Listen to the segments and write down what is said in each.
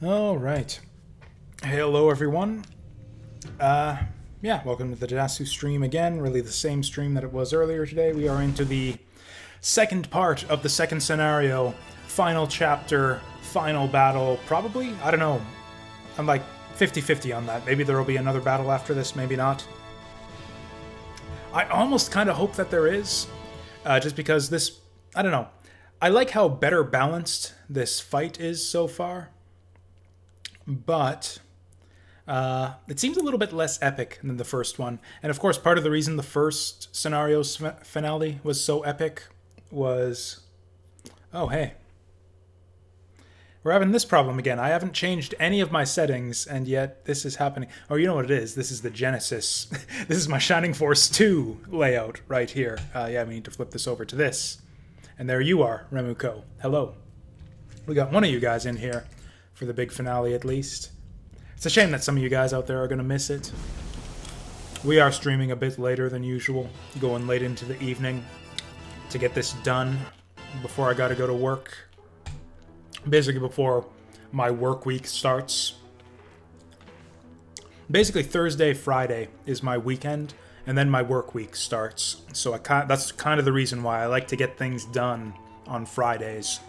All right. Hello, everyone. Uh, yeah, welcome to the Jasu stream again. Really, the same stream that it was earlier today. We are into the second part of the second scenario, final chapter, final battle. Probably, I don't know. I'm like 50-50 on that. Maybe there will be another battle after this. Maybe not. I almost kind of hope that there is, uh, just because this. I don't know. I like how better balanced this fight is so far but uh, it seems a little bit less epic than the first one. And of course, part of the reason the first scenario's finale was so epic was. Oh, hey. We're having this problem again. I haven't changed any of my settings, and yet this is happening. Oh, you know what it is? This is the Genesis. this is my Shining Force 2 layout right here. Uh, yeah, we need to flip this over to this. And there you are, Remuko. Hello. We got one of you guys in here for the big finale at least. It's a shame that some of you guys out there are going to miss it. We are streaming a bit later than usual, going late into the evening to get this done before I got to go to work. Basically, before my work week starts. Basically, Thursday, Friday is my weekend, and then my work week starts. So I that's kind of the reason why I like to get things done on Fridays.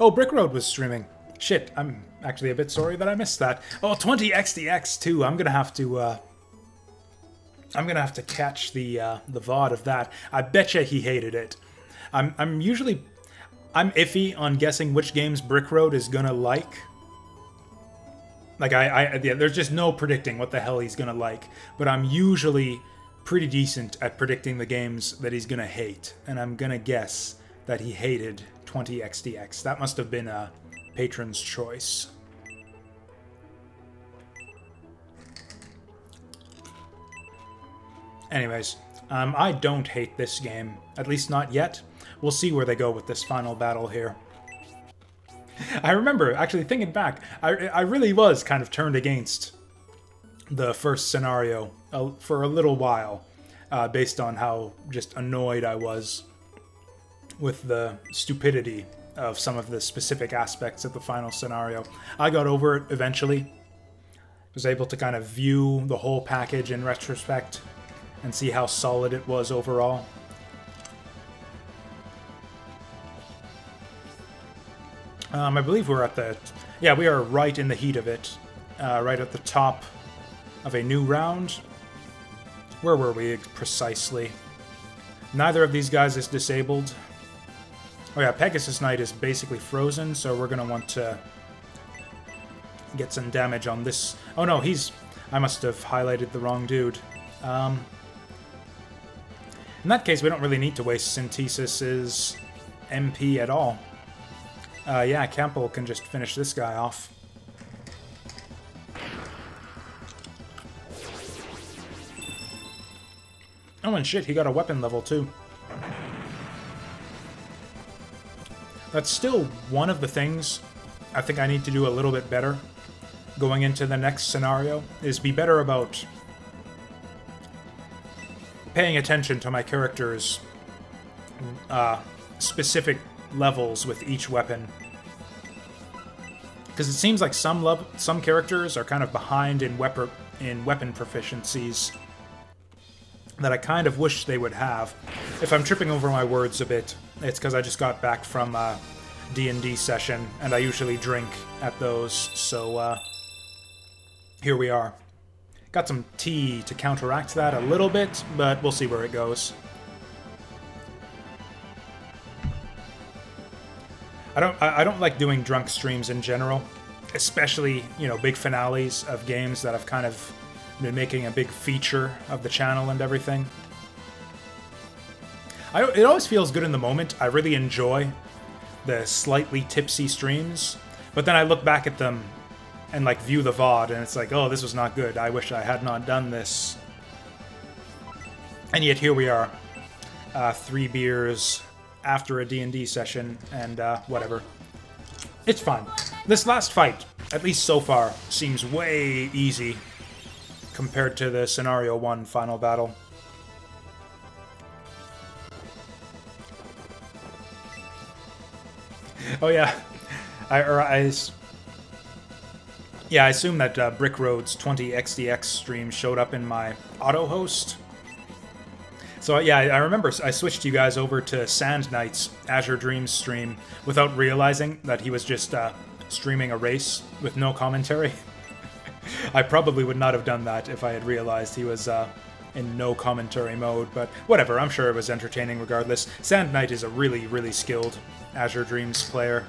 Oh, Brick Road was streaming. Shit, I'm actually a bit sorry that I missed that. Oh, 20XDX too. I'm gonna have to. Uh, I'm gonna have to catch the uh, the VOD of that. I betcha he hated it. I'm I'm usually I'm iffy on guessing which games Brick Road is gonna like. Like I, I yeah, there's just no predicting what the hell he's gonna like. But I'm usually pretty decent at predicting the games that he's gonna hate, and I'm gonna guess that he hated 20XDX. That must have been a patron's choice. Anyways, um, I don't hate this game. At least not yet. We'll see where they go with this final battle here. I remember, actually thinking back, I, I really was kind of turned against the first scenario uh, for a little while, uh, based on how just annoyed I was with the stupidity of some of the specific aspects of the final scenario. I got over it eventually. Was able to kind of view the whole package in retrospect and see how solid it was overall. Um, I believe we're at the... Yeah, we are right in the heat of it. Uh, right at the top of a new round. Where were we precisely? Neither of these guys is disabled. Oh yeah, Pegasus Knight is basically frozen, so we're gonna want to get some damage on this. Oh no, he's... I must have highlighted the wrong dude. Um, in that case, we don't really need to waste Synthesis's MP at all. Uh, yeah, Campbell can just finish this guy off. Oh, and shit, he got a weapon level, too. That's still one of the things I think I need to do a little bit better going into the next scenario, is be better about paying attention to my character's uh, specific levels with each weapon. Because it seems like some some characters are kind of behind in, weapon in weapon proficiencies that I kind of wish they would have. If I'm tripping over my words a bit, it's because I just got back from a D&D session, and I usually drink at those, so uh, here we are. Got some tea to counteract that a little bit, but we'll see where it goes. I don't I don't like doing drunk streams in general, especially, you know, big finales of games that I've kind of been making a big feature of the channel and everything. I, it always feels good in the moment. I really enjoy the slightly tipsy streams, but then I look back at them and like view the VOD and it's like, oh, this was not good. I wish I had not done this. And yet here we are, uh, three beers after a D&D session and uh, whatever. It's fine. This last fight, at least so far, seems way easy compared to the Scenario 1 final battle. oh yeah, I or I. Yeah, I assume that uh, Brick Road's 20 XDX stream showed up in my auto host. So yeah, I remember I switched you guys over to Sand Knight's Azure Dreams stream without realizing that he was just uh, streaming a race with no commentary. I probably would not have done that if I had realized he was uh, in no commentary mode, but whatever, I'm sure it was entertaining regardless. Sand Knight is a really, really skilled Azure Dreams player.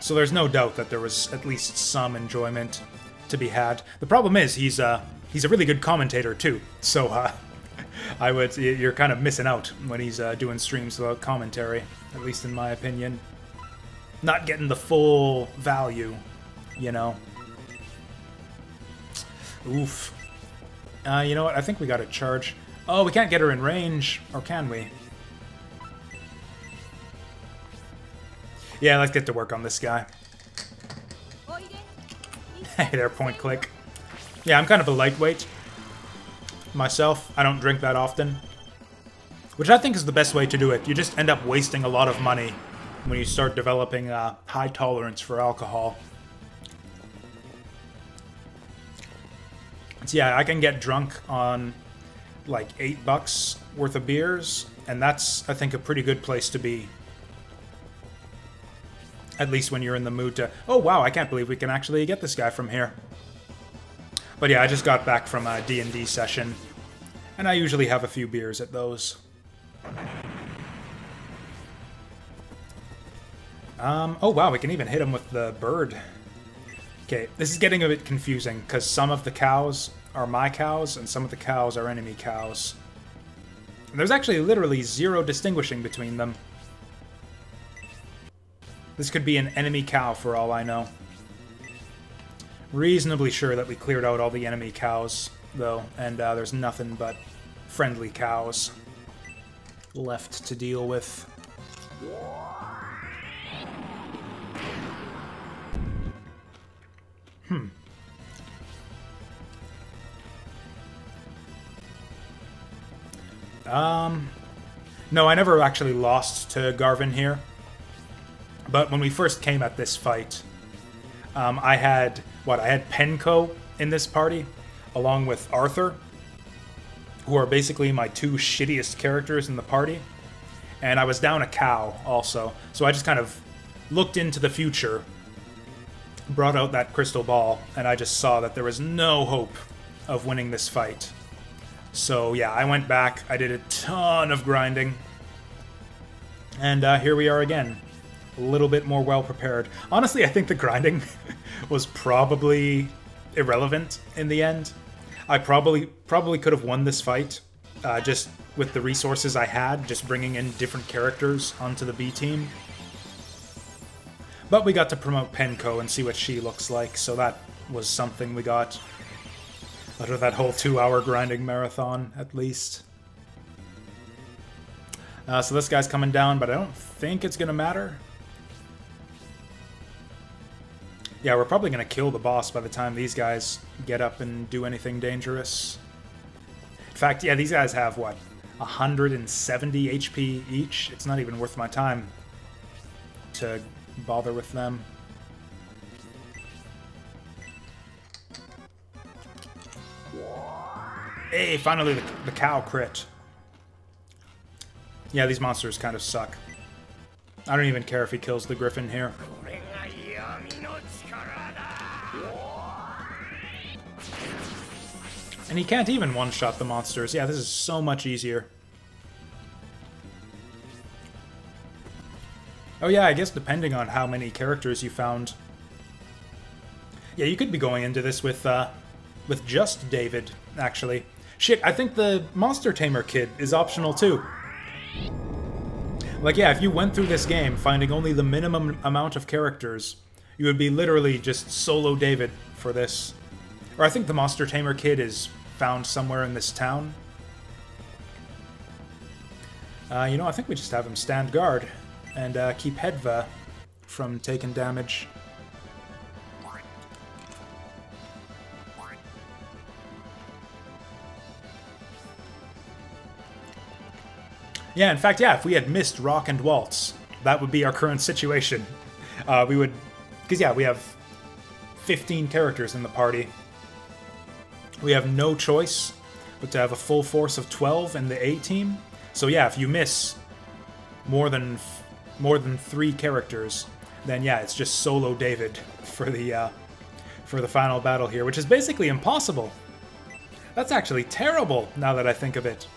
So there's no doubt that there was at least some enjoyment to be had. The problem is he's uh, he's a really good commentator too, so uh, I would you're kind of missing out when he's uh, doing streams without commentary, at least in my opinion. Not getting the full value, you know. Oof. Uh, you know what? I think we got to charge. Oh, we can't get her in range, or can we? Yeah, let's get to work on this guy. hey there, point click. Yeah, I'm kind of a lightweight myself. I don't drink that often. Which I think is the best way to do it. You just end up wasting a lot of money when you start developing a high tolerance for alcohol. Yeah, I can get drunk on like eight bucks worth of beers, and that's, I think, a pretty good place to be. At least when you're in the mood to, oh wow, I can't believe we can actually get this guy from here. But yeah, I just got back from a D&D session, and I usually have a few beers at those. Um, oh wow, we can even hit him with the bird. Okay, this is getting a bit confusing, because some of the cows are my cows, and some of the cows are enemy cows. And there's actually literally zero distinguishing between them. This could be an enemy cow for all I know. Reasonably sure that we cleared out all the enemy cows, though, and uh, there's nothing but friendly cows left to deal with. Hmm. Um, no, I never actually lost to Garvin here. But when we first came at this fight, um, I had, what, I had Penko in this party, along with Arthur, who are basically my two shittiest characters in the party. And I was down a cow also, so I just kind of looked into the future, brought out that crystal ball, and I just saw that there was no hope of winning this fight. So yeah, I went back, I did a ton of grinding, and uh, here we are again. A little bit more well prepared. Honestly, I think the grinding was probably irrelevant in the end. I probably probably could have won this fight uh, just with the resources I had, just bringing in different characters onto the B team. But we got to promote Penko and see what she looks like, so that was something we got out of that whole two-hour grinding marathon, at least. Uh, so this guy's coming down, but I don't think it's going to matter. Yeah, we're probably going to kill the boss by the time these guys get up and do anything dangerous. In fact, yeah, these guys have, what, 170 HP each? It's not even worth my time to bother with them. Hey, finally the, the cow crit. Yeah, these monsters kind of suck. I don't even care if he kills the griffin here. And he can't even one-shot the monsters. Yeah, this is so much easier. Oh yeah, I guess depending on how many characters you found. Yeah, you could be going into this with, uh, with just David, actually. Shit, I think the Monster Tamer kit is optional too. Like, yeah, if you went through this game finding only the minimum amount of characters, you would be literally just solo David for this. Or I think the Monster Tamer kid is found somewhere in this town. Uh, you know, I think we just have him stand guard and uh, keep Hedva from taking damage. Yeah, in fact, yeah, if we had missed Rock and Waltz, that would be our current situation. Uh, we would, because yeah, we have 15 characters in the party. We have no choice but to have a full force of 12 in the A team. So yeah, if you miss more than more than three characters, then yeah, it's just solo David for the uh, for the final battle here, which is basically impossible. That's actually terrible now that I think of it.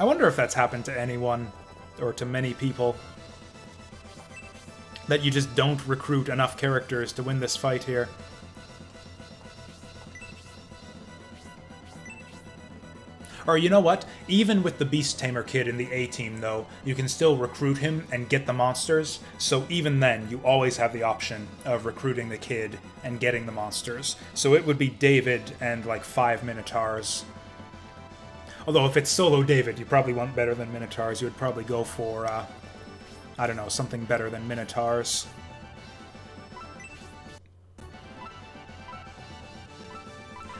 I wonder if that's happened to anyone or to many people that you just don't recruit enough characters to win this fight here. Or you know what? Even with the Beast Tamer kid in the A team, though, you can still recruit him and get the monsters. So even then, you always have the option of recruiting the kid and getting the monsters. So it would be David and like five Minotaurs. Although if it's solo David, you probably want better than Minotaurs. You would probably go for, uh, I don't know, something better than Minotaurs.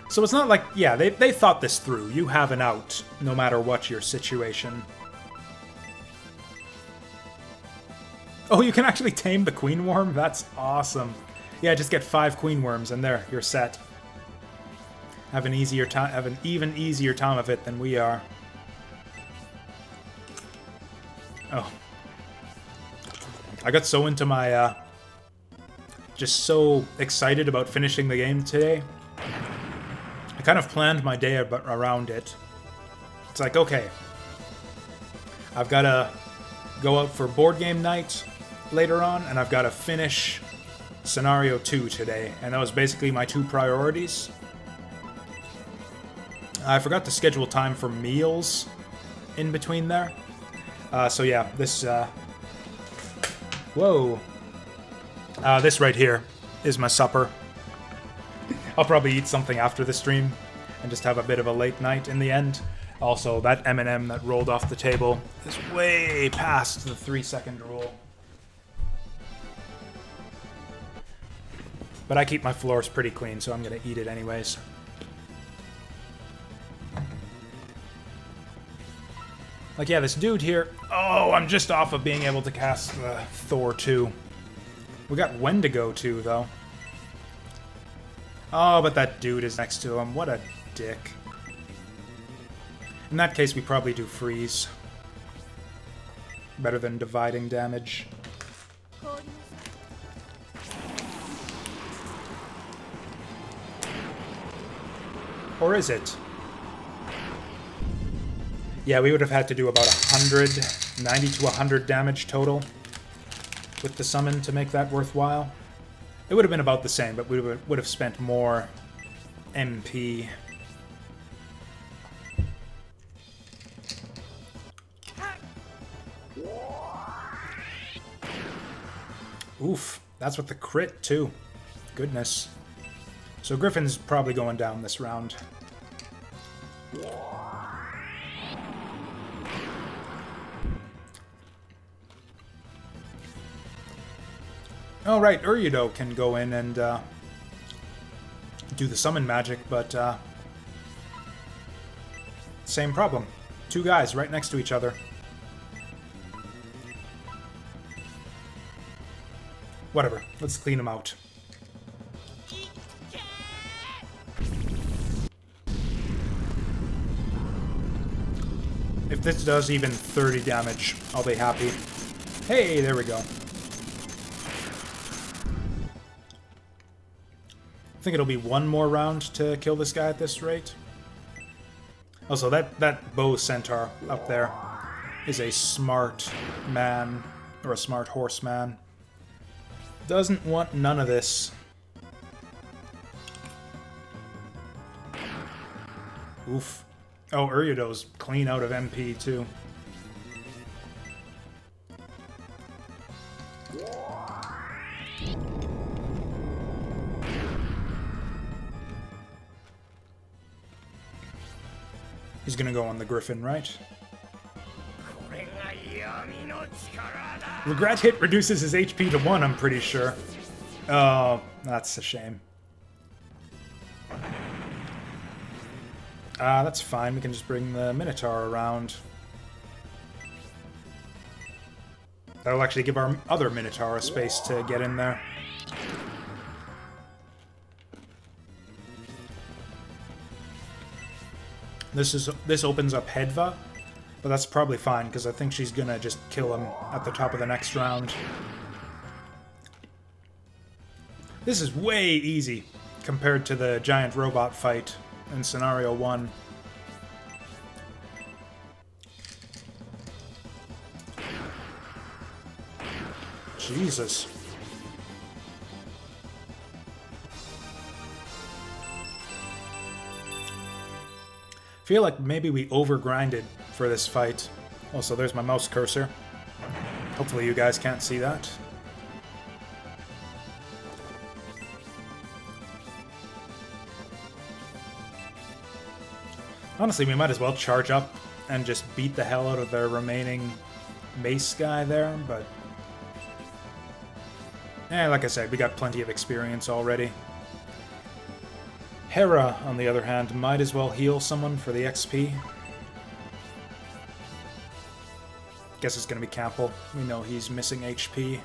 So it's not like, yeah, they, they thought this through. You have an out, no matter what your situation. Oh, you can actually tame the queen worm? That's awesome. Yeah, just get five queen worms and there, you're set. Have an easier time, have an even easier time of it than we are. Oh. I got so into my, uh, just so excited about finishing the game today I kind of planned my day around it. It's like, okay, I've got to go out for board game night later on, and I've got to finish Scenario 2 today, and that was basically my two priorities. I forgot to schedule time for meals in between there. Uh, so yeah, this, uh, whoa. Uh, this right here is my supper. I'll probably eat something after the stream and just have a bit of a late night in the end. Also, that M&M that rolled off the table is way past the three second rule. But I keep my floors pretty clean, so I'm gonna eat it anyways. Like, yeah, this dude here... Oh, I'm just off of being able to cast uh, Thor 2. We got Wendigo too, though. Oh, but that dude is next to him. What a dick. In that case, we probably do freeze. Better than dividing damage. Or is it? Yeah, we would have had to do about 100, 90 to 100 damage total with the summon to make that worthwhile. It would have been about the same, but we would have spent more MP. Oof, that's with the crit, too. Goodness. So Griffin's probably going down this round. Oh, right, Uryudo can go in and uh, do the summon magic, but uh, same problem. Two guys right next to each other. Whatever, let's clean them out. If this does even 30 damage, I'll be happy. Hey, there we go. I think it'll be one more round to kill this guy at this rate. Oh, also, that, that bow centaur up there is a smart man, or a smart horseman. Doesn't want none of this. Oof. Oh, Uryudo's clean out of MP, too. Gonna go on the Griffin, right? Regret hit reduces his HP to 1, I'm pretty sure. Oh, that's a shame. Ah, uh, that's fine. We can just bring the Minotaur around. That'll actually give our other Minotaur a space to get in there. This is this opens up Hedva, but that's probably fine because I think she's gonna just kill him at the top of the next round. This is way easy compared to the giant robot fight in Scenario 1. Jesus. Feel like maybe we overgrinded for this fight. Also, there's my mouse cursor. Hopefully you guys can't see that. Honestly, we might as well charge up and just beat the hell out of their remaining mace guy there, but... Eh, like I said, we got plenty of experience already. Hera, on the other hand, might as well heal someone for the XP. Guess it's gonna be Campbell. We know he's missing HP.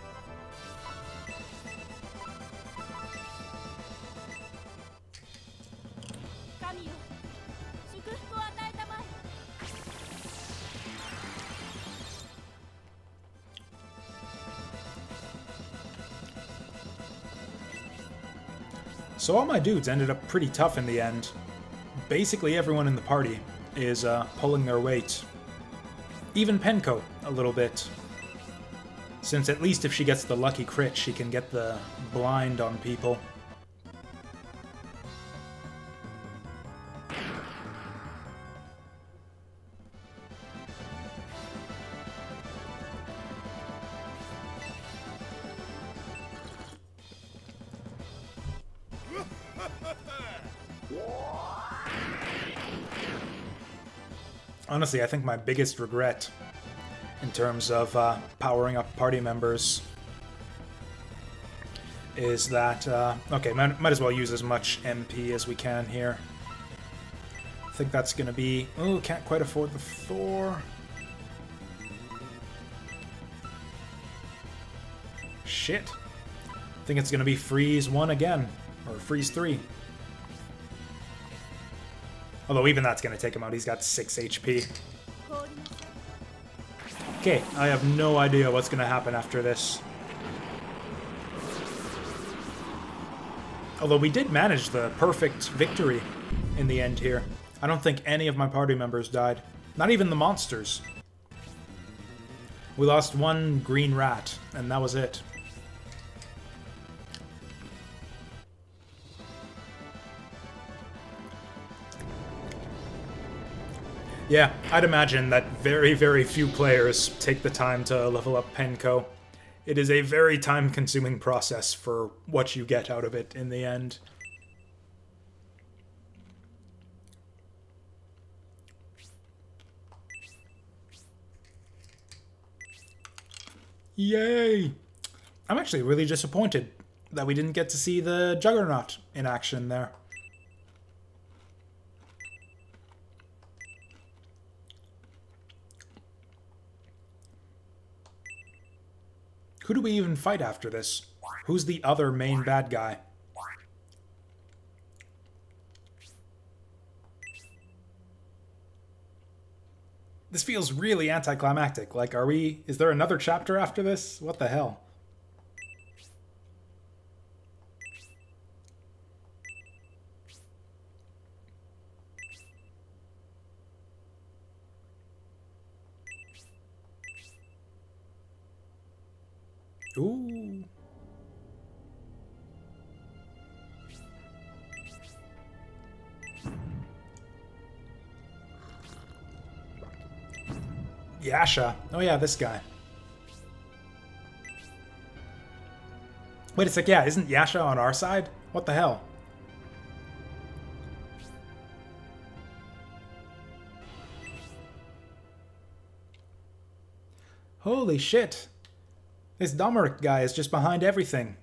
So all my dudes ended up pretty tough in the end. Basically everyone in the party is uh, pulling their weight. Even Penko, a little bit. Since at least if she gets the lucky crit, she can get the blind on people. Honestly, I think my biggest regret in terms of uh, powering up party members is that, uh, okay, might, might as well use as much MP as we can here. I think that's going to be, oh, can't quite afford the four. Shit. I think it's going to be Freeze 1 again, or Freeze 3. Although even that's going to take him out. He's got 6 HP. Okay, I have no idea what's going to happen after this. Although we did manage the perfect victory in the end here. I don't think any of my party members died. Not even the monsters. We lost one green rat, and that was it. Yeah, I'd imagine that very, very few players take the time to level up Penko. It is a very time-consuming process for what you get out of it in the end. Yay! I'm actually really disappointed that we didn't get to see the Juggernaut in action there. Who do we even fight after this? Who's the other main bad guy? This feels really anticlimactic. Like, are we... Is there another chapter after this? What the hell? Yasha. Oh yeah, this guy. Wait a sec, yeah, isn't Yasha on our side? What the hell? Holy shit. This Domaric guy is just behind everything.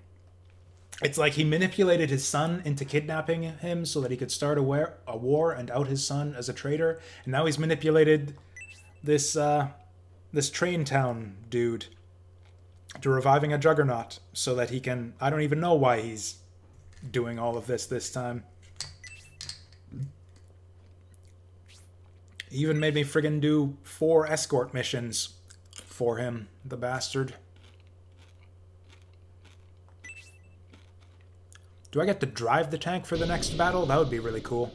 It's like he manipulated his son into kidnapping him so that he could start a, war, a war and out his son as a traitor, and now he's manipulated this uh, this train town dude. to reviving a Juggernaut so that he can. I don't even know why he's doing all of this this time. He even made me friggin' do four escort missions for him, the bastard. Do I get to drive the tank for the next battle? That would be really cool.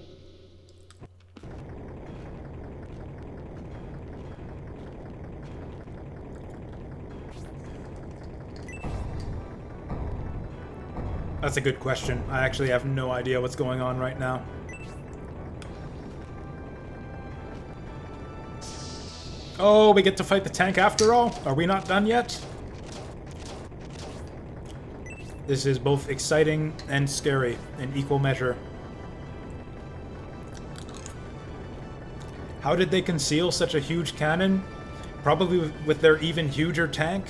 That's a good question. I actually have no idea what's going on right now. Oh, we get to fight the tank after all? Are we not done yet? This is both exciting and scary in equal measure. How did they conceal such a huge cannon? Probably with their even huger tank?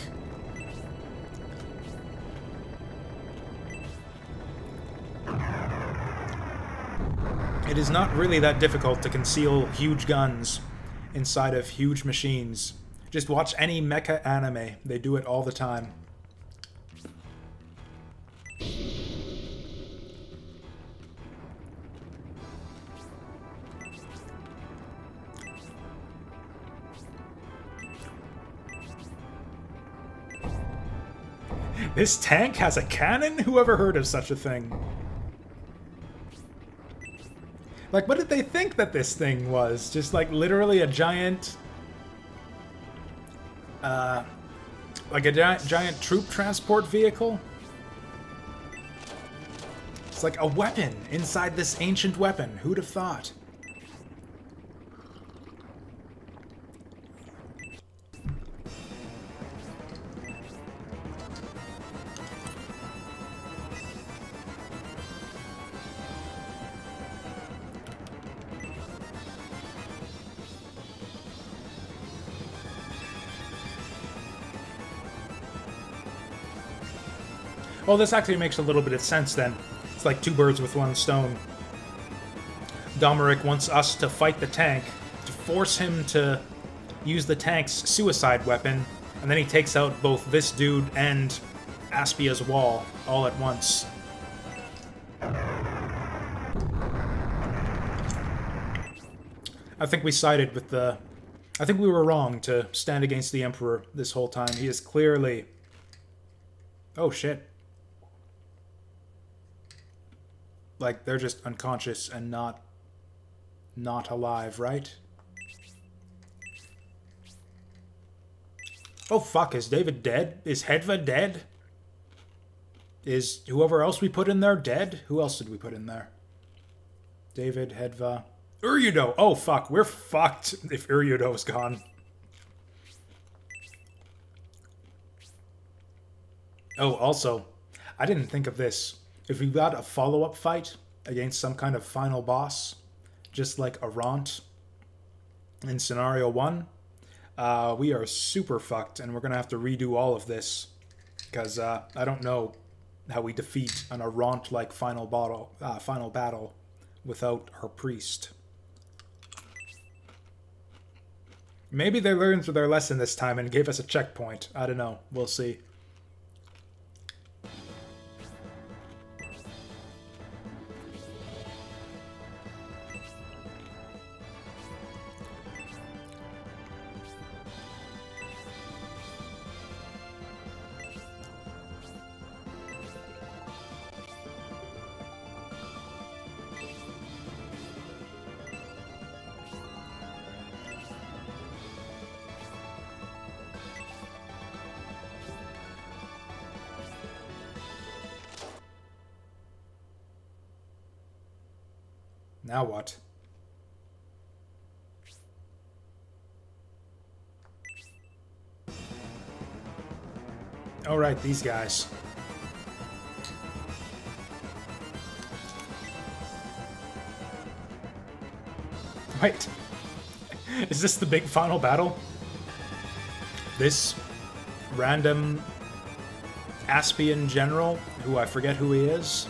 It is not really that difficult to conceal huge guns inside of huge machines. Just watch any mecha anime. They do it all the time. This tank has a cannon? Who ever heard of such a thing? Like, what did they think that this thing was? Just like literally a giant... Uh, like a giant, giant troop transport vehicle? It's like a weapon inside this ancient weapon. Who'd have thought? Well, this actually makes a little bit of sense then. It's like two birds with one stone. Domaric wants us to fight the tank, to force him to use the tank's suicide weapon, and then he takes out both this dude and Aspia's wall all at once. I think we sided with the... I think we were wrong to stand against the Emperor this whole time. He is clearly... Oh, shit. Like they're just unconscious and not not alive, right? Oh fuck, is David dead? Is Hedva dead? Is whoever else we put in there dead? Who else did we put in there? David, Hedva. Uryudo! Oh fuck, we're fucked if Uryudo's gone. Oh, also, I didn't think of this. If we got a follow up fight against some kind of final boss, just like Arant in scenario one, uh, we are super fucked, and we're gonna have to redo all of this because uh, I don't know how we defeat an Arant like final battle, uh, final battle without her priest. Maybe they learned their lesson this time and gave us a checkpoint. I don't know. We'll see. Now what? All right, these guys. Wait. Is this the big final battle? This random Aspian general, who I forget who he is,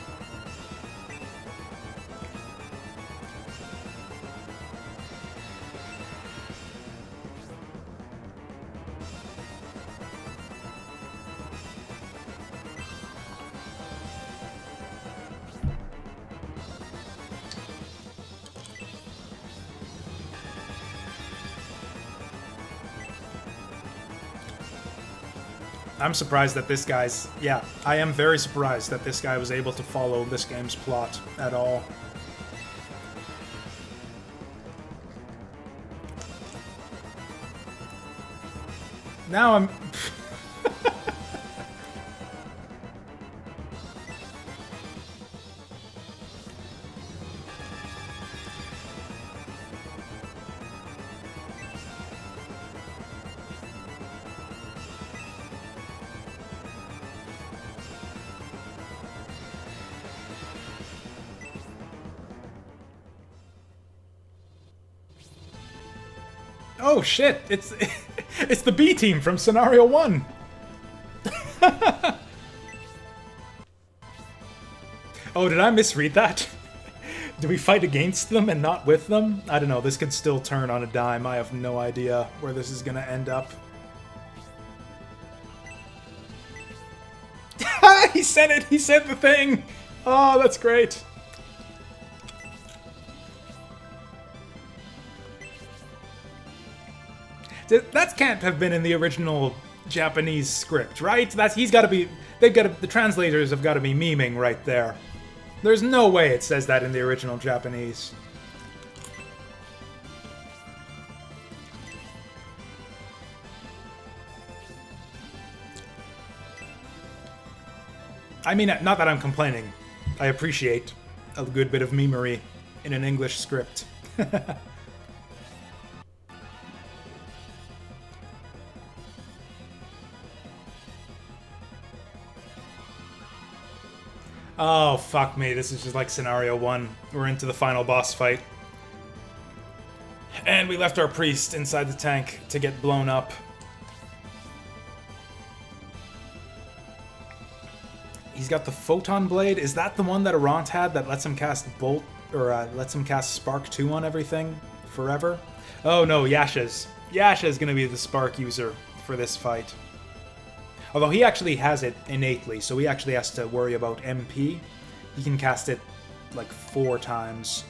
surprised that this guy's... Yeah, I am very surprised that this guy was able to follow this game's plot at all. Now I'm... shit! It's it's the B team from Scenario One. oh, did I misread that? Do we fight against them and not with them? I don't know. This could still turn on a dime. I have no idea where this is gonna end up. he sent it. He sent the thing. Oh, that's great. That can't have been in the original Japanese script, right? That's he's got to be. They've got to. The translators have got to be memeing right there. There's no way it says that in the original Japanese. I mean, not that I'm complaining. I appreciate a good bit of memery in an English script. fuck me. This is just like scenario one. We're into the final boss fight. And we left our priest inside the tank to get blown up. He's got the photon blade. Is that the one that Arant had that lets him cast bolt or uh, lets him cast spark 2 on everything forever? Oh no, Yasha's. Yasha is going to be the spark user for this fight. Although he actually has it innately, so he actually has to worry about MP. He can cast it like four times.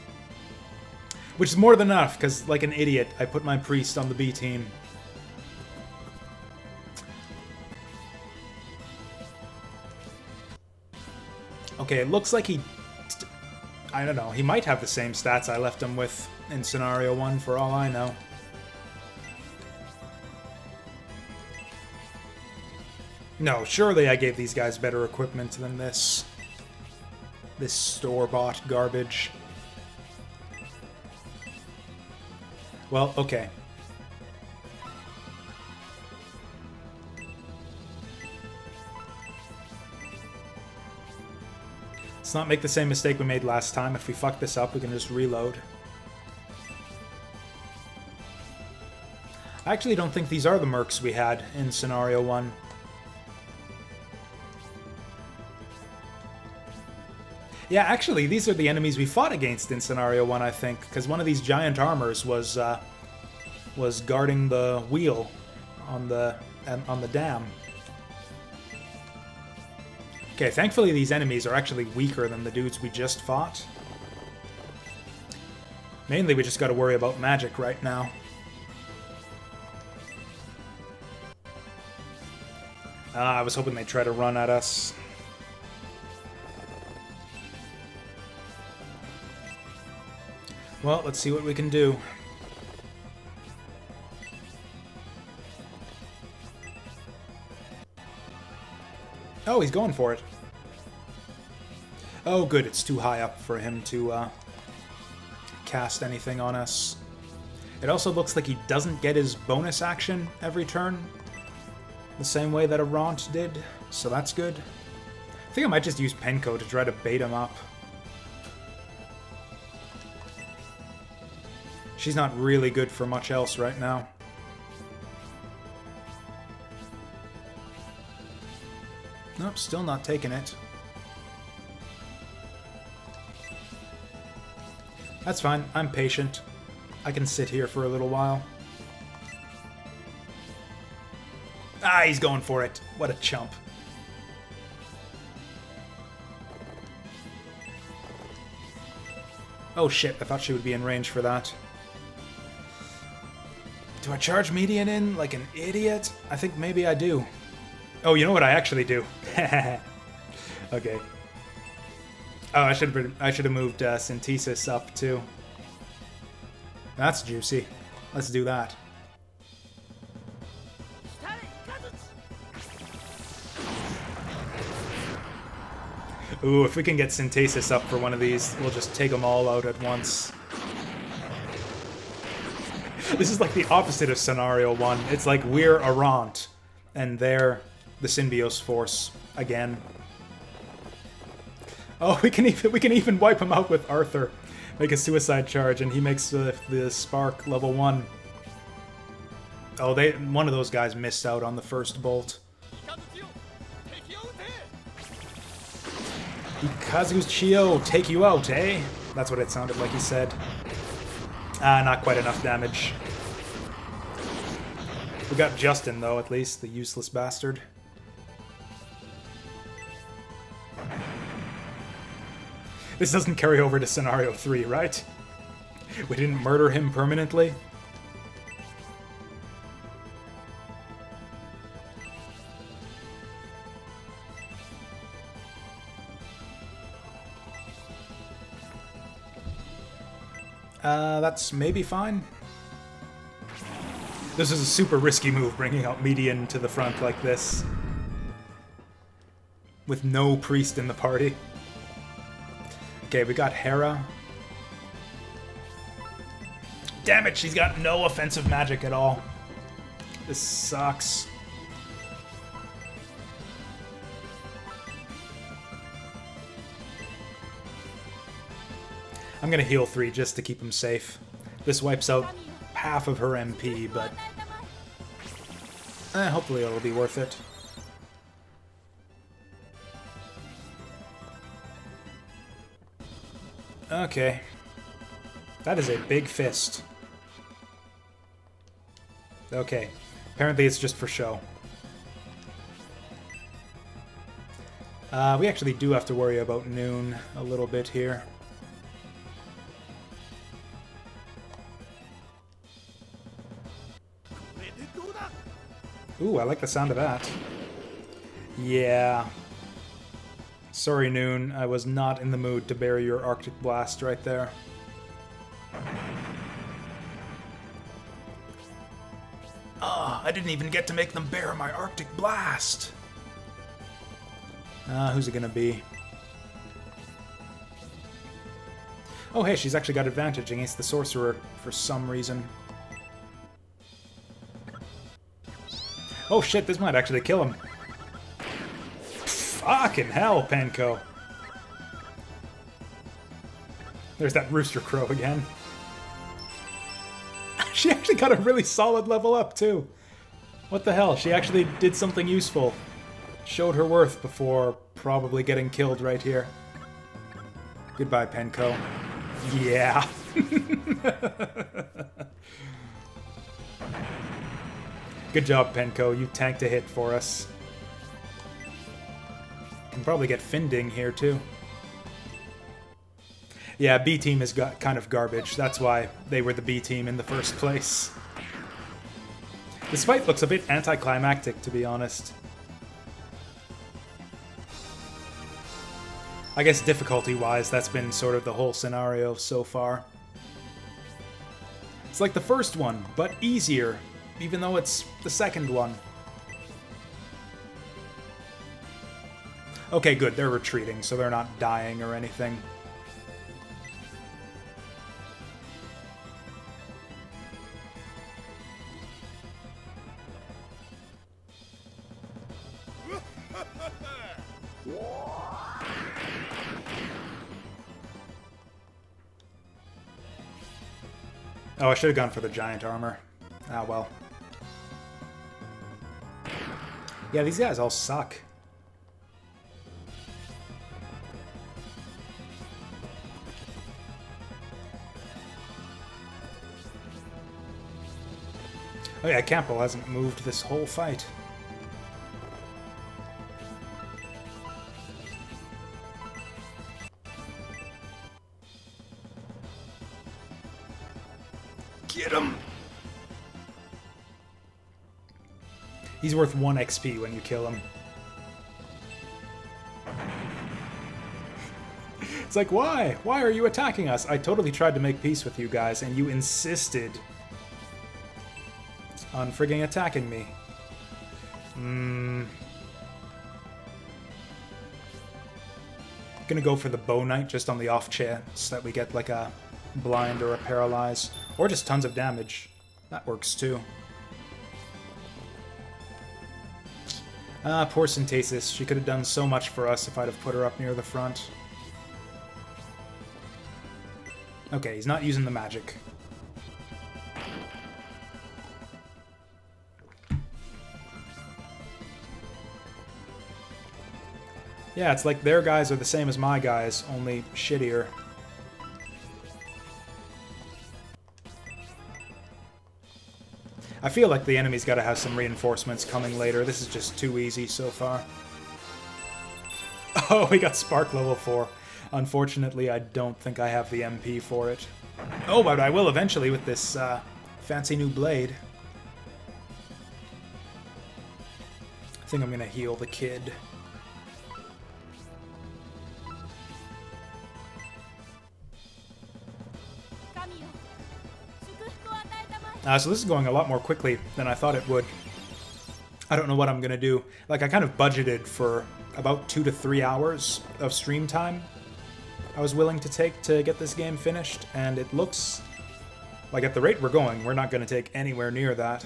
Which is more than enough, because like an idiot, I put my priest on the B team. Okay, it looks like he... I don't know, he might have the same stats I left him with in Scenario 1, for all I know. No, surely I gave these guys better equipment than this. This store-bought garbage. Well, okay. Let's not make the same mistake we made last time. If we fuck this up, we can just reload. I actually don't think these are the mercs we had in Scenario 1. Yeah, actually, these are the enemies we fought against in Scenario 1, I think, because one of these giant armors was uh, was guarding the wheel on the on the dam. Okay, thankfully these enemies are actually weaker than the dudes we just fought. Mainly we just gotta worry about magic right now. Uh, I was hoping they'd try to run at us. Well, let's see what we can do. Oh, he's going for it. Oh, good. It's too high up for him to uh, cast anything on us. It also looks like he doesn't get his bonus action every turn the same way that Arant did, so that's good. I think I might just use Penko to try to bait him up. She's not really good for much else right now. Nope, still not taking it. That's fine, I'm patient. I can sit here for a little while. Ah, he's going for it. What a chump. Oh shit, I thought she would be in range for that. Do I charge Medion in like an idiot? I think maybe I do. Oh, you know what I actually do? okay. Oh, I should have I should have moved uh, Synthesis up too. That's juicy. Let's do that. Ooh, if we can get Synthesis up for one of these, we'll just take them all out at once. This is like the opposite of Scenario 1. It's like we're Arant, and they're the Synbios Force again. Oh, we can even we can even wipe him out with Arthur. Make a suicide charge, and he makes the, the spark level 1. Oh, they one of those guys missed out on the first bolt. Kazuchio, take you out, eh? That's what it sounded like he said. Ah, not quite enough damage. We got Justin, though, at least, the useless bastard. This doesn't carry over to Scenario 3, right? We didn't murder him permanently? Uh, that's maybe fine. This is a super risky move, bringing out Medion to the front like this. With no priest in the party. Okay, we got Hera. Damn it, she's got no offensive magic at all. This sucks. I'm gonna heal 3 just to keep him safe. This wipes out half of her MP, but... Eh, hopefully it'll be worth it. Okay. That is a big fist. Okay. Apparently it's just for show. Uh, we actually do have to worry about Noon a little bit here. Ooh, I like the sound of that. Yeah. Sorry, Noon. I was not in the mood to bury your Arctic Blast right there. Ah, oh, I didn't even get to make them bear my Arctic Blast! Ah, uh, who's it gonna be? Oh hey, she's actually got advantage against the Sorcerer for some reason. Oh shit, this might actually kill him. Fucking hell, Penko. There's that rooster crow again. She actually got a really solid level up, too. What the hell? She actually did something useful. Showed her worth before probably getting killed right here. Goodbye, Penko. Yeah. Good job, Penko. You tanked a hit for us. Can probably get Finding here, too. Yeah, B team is got kind of garbage. That's why they were the B team in the first place. This fight looks a bit anticlimactic, to be honest. I guess difficulty-wise, that's been sort of the whole scenario so far. It's like the first one, but easier even though it's the second one. Okay, good, they're retreating, so they're not dying or anything. Oh, I should have gone for the giant armor. Ah, well. Yeah, these guys all suck. Oh yeah, Campbell hasn't moved this whole fight. He's worth 1 XP when you kill him. It's like, why? Why are you attacking us? I totally tried to make peace with you guys, and you insisted on frigging attacking me. Hmm. Gonna go for the Bow Knight just on the off chance that we get like a blind or a paralyze. Or just tons of damage. That works too. Ah, poor Synthesis. She could have done so much for us if I'd have put her up near the front. Okay, he's not using the magic. Yeah, it's like their guys are the same as my guys, only shittier. I feel like the enemy's got to have some reinforcements coming later. This is just too easy so far. Oh, we got Spark level 4. Unfortunately, I don't think I have the MP for it. Oh, but I will eventually with this uh, fancy new blade. I think I'm going to heal the kid. Uh, so this is going a lot more quickly than I thought it would. I don't know what I'm going to do. Like, I kind of budgeted for about two to three hours of stream time I was willing to take to get this game finished, and it looks like at the rate we're going, we're not going to take anywhere near that.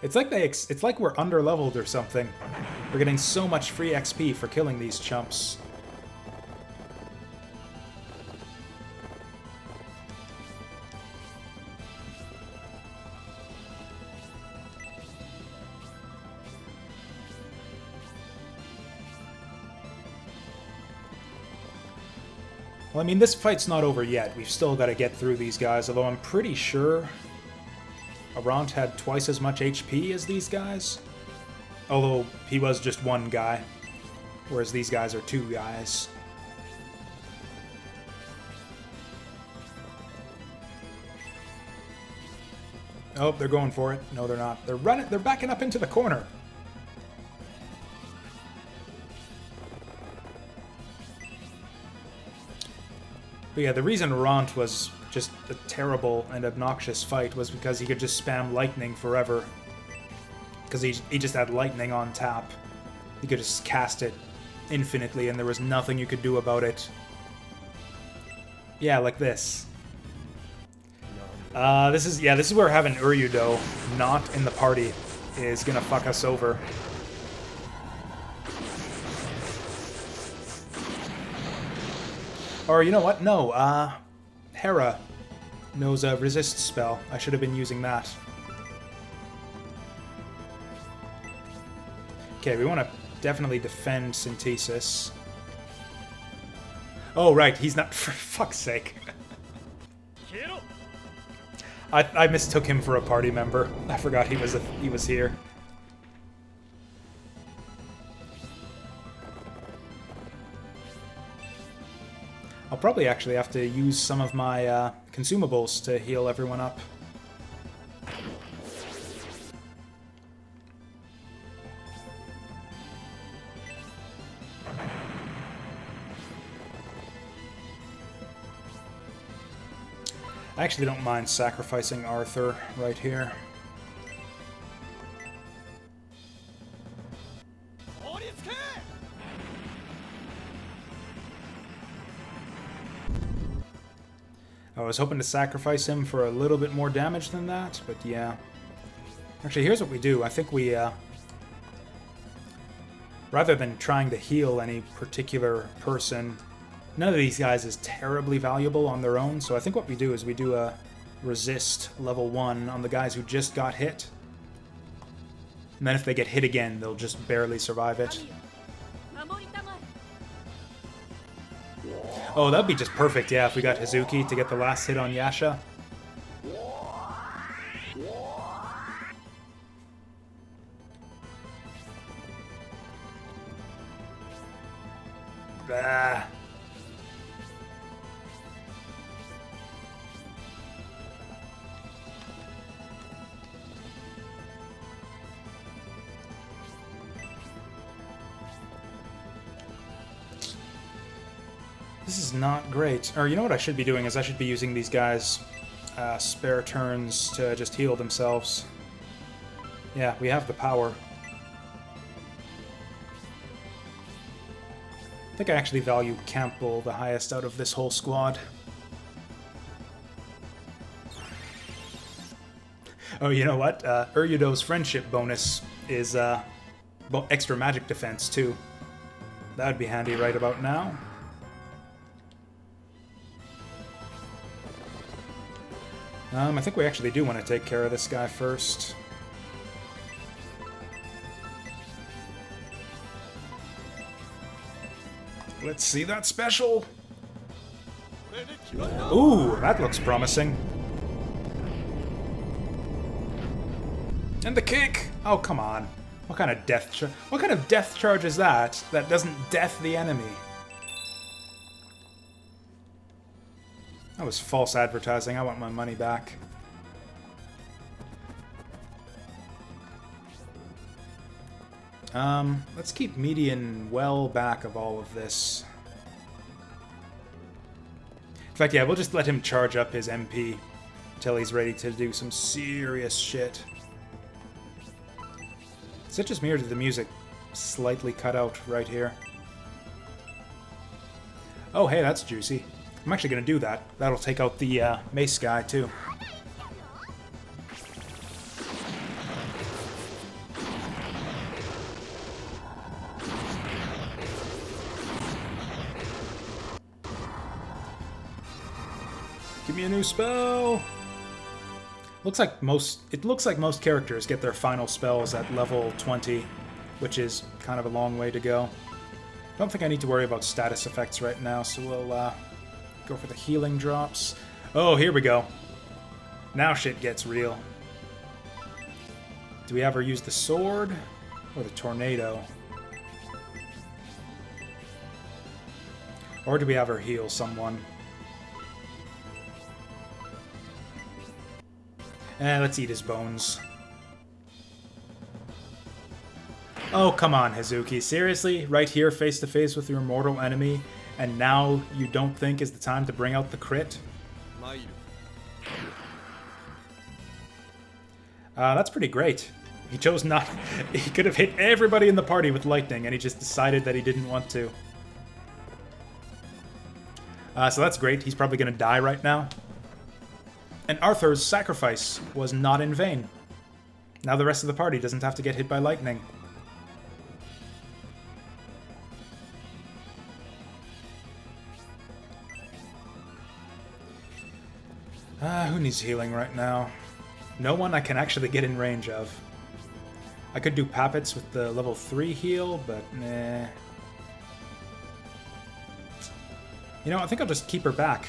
It's like they it's like we're underleveled or something. We're getting so much free XP for killing these chumps. Well, I mean, this fight's not over yet. We've still got to get through these guys, although I'm pretty sure Arant had twice as much HP as these guys. Although he was just one guy, whereas these guys are two guys. Oh, they're going for it. No, they're not. They're running. They're backing up into the corner. But yeah, the reason Ront was just a terrible and obnoxious fight was because he could just spam lightning forever. Because he, he just had lightning on tap. He could just cast it infinitely and there was nothing you could do about it. Yeah, like this. Uh, this is, yeah, this is where having Uryudo not in the party is gonna fuck us over. Or, you know what? No, uh, Hera knows a resist spell. I should have been using that. Okay, we want to definitely defend Synthesis. Oh, right, he's not... For fuck's sake. I, I mistook him for a party member. I forgot he was a, he was here. I'll probably actually have to use some of my uh, consumables to heal everyone up. I actually don't mind sacrificing Arthur right here. I was hoping to sacrifice him for a little bit more damage than that, but yeah. Actually, here's what we do. I think we, uh, rather than trying to heal any particular person, none of these guys is terribly valuable on their own, so I think what we do is we do a resist level 1 on the guys who just got hit. And then if they get hit again, they'll just barely survive it. Oh, that'd be just perfect, yeah, if we got Hazuki to get the last hit on Yasha. Great. Or you know what I should be doing is I should be using these guys' uh, spare turns to just heal themselves. Yeah, we have the power. I think I actually value Campbell the highest out of this whole squad. Oh, you know what? Uh, friendship bonus is uh, extra magic defense, too. That would be handy right about now. Um, I think we actually do want to take care of this guy first. Let's see that special! Ooh, that looks promising. And the kick! Oh, come on. What kind of death What kind of death charge is that that doesn't death the enemy? That was false advertising. I want my money back. Um, let's keep Medion well back of all of this. In fact, yeah, we'll just let him charge up his MP until he's ready to do some serious shit. Is it just did the music slightly cut out right here? Oh, hey, that's juicy. I'm actually going to do that. That'll take out the uh, mace guy, too. Give me a new spell! Looks like most it looks like most characters get their final spells at level 20, which is kind of a long way to go. Don't think I need to worry about status effects right now, so we'll uh, go for the healing drops. Oh, here we go. Now shit gets real. Do we ever use the sword or the tornado? Or do we ever heal someone? Eh, let's eat his bones. Oh, come on, Hazuki. Seriously? Right here, face to face with your mortal enemy, and now you don't think is the time to bring out the crit? Uh, that's pretty great. He chose not... He could have hit everybody in the party with lightning, and he just decided that he didn't want to. Uh, so that's great. He's probably going to die right now. And Arthur's sacrifice was not in vain. Now the rest of the party doesn't have to get hit by lightning. Ah, who needs healing right now? No one I can actually get in range of. I could do Pappets with the level 3 heal, but nah. You know, I think I'll just keep her back.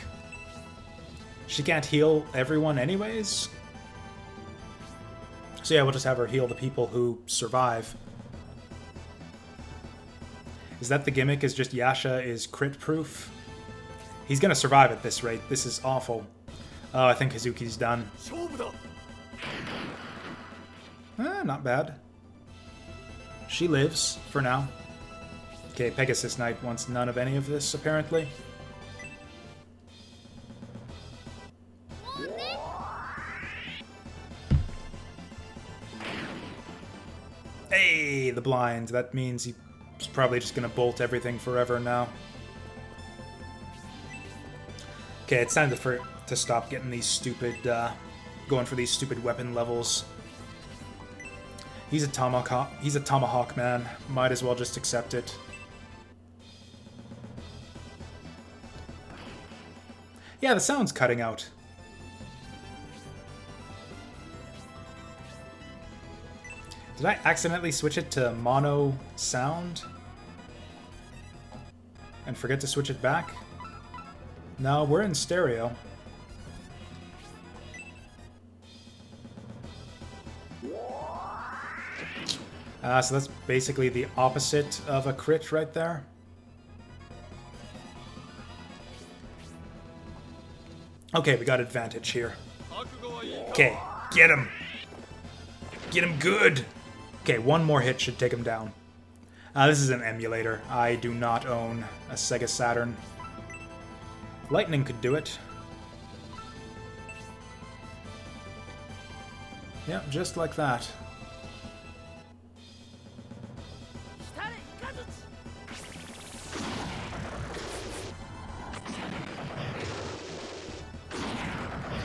She can't heal everyone anyways. So yeah, we'll just have her heal the people who survive. Is that the gimmick? Is just Yasha is crit proof? He's gonna survive at this rate. This is awful. Oh, I think Hazuki's done. Eh, not bad. She lives, for now. Okay, Pegasus Knight wants none of any of this, apparently. Hey, the blind. That means he's probably just gonna bolt everything forever now. Okay, it's time to, for, to stop getting these stupid, uh, going for these stupid weapon levels. He's a tomahawk. He's a tomahawk man. Might as well just accept it. Yeah, the sound's cutting out. Did I accidentally switch it to mono sound? And forget to switch it back? No, we're in stereo. Uh, so that's basically the opposite of a crit right there. Okay, we got advantage here. Okay, get him! Get him good! Okay, one more hit should take him down. Uh, this is an emulator. I do not own a Sega Saturn. Lightning could do it. Yep, just like that.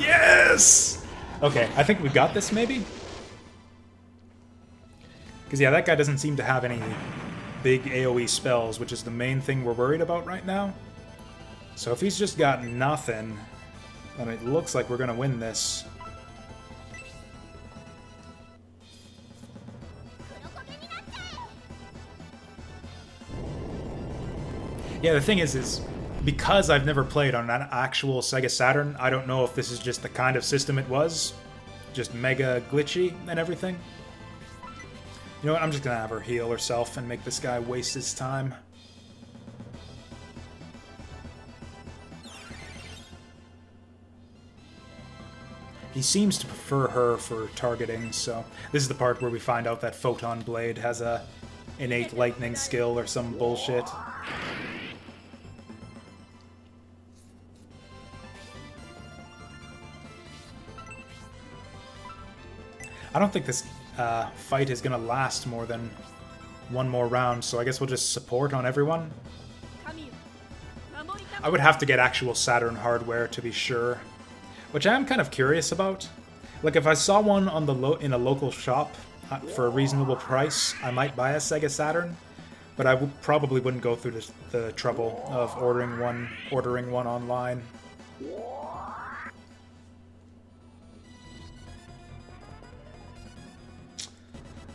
Yes! Okay, I think we got this, maybe? Because, yeah, that guy doesn't seem to have any big AoE spells, which is the main thing we're worried about right now. So if he's just got nothing, then it looks like we're going to win this. Yeah, the thing is, is because I've never played on an actual Sega Saturn, I don't know if this is just the kind of system it was. Just mega glitchy and everything. You know what, I'm just gonna have her heal herself and make this guy waste his time. He seems to prefer her for targeting, so this is the part where we find out that Photon Blade has a innate lightning skill or some bullshit. I don't think this uh, fight is going to last more than one more round, so I guess we'll just support on everyone. I would have to get actual Saturn hardware to be sure, which I am kind of curious about. Like, if I saw one on the in a local shop uh, for a reasonable price, I might buy a Sega Saturn, but I probably wouldn't go through the, the trouble of ordering one, ordering one online.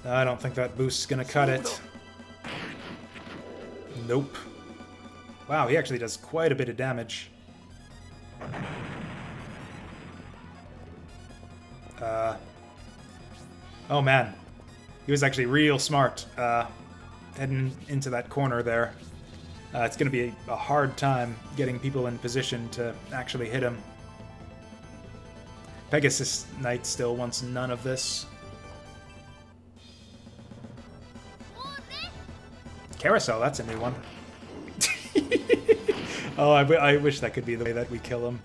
I don't think that boost's gonna cut it. Nope. Wow, he actually does quite a bit of damage. Uh, oh man, he was actually real smart uh, heading into that corner there. Uh, it's going to be a, a hard time getting people in position to actually hit him. Pegasus Knight still wants none of this. Carousel, that's a new one. oh, I, wish that could be the way that we kill him.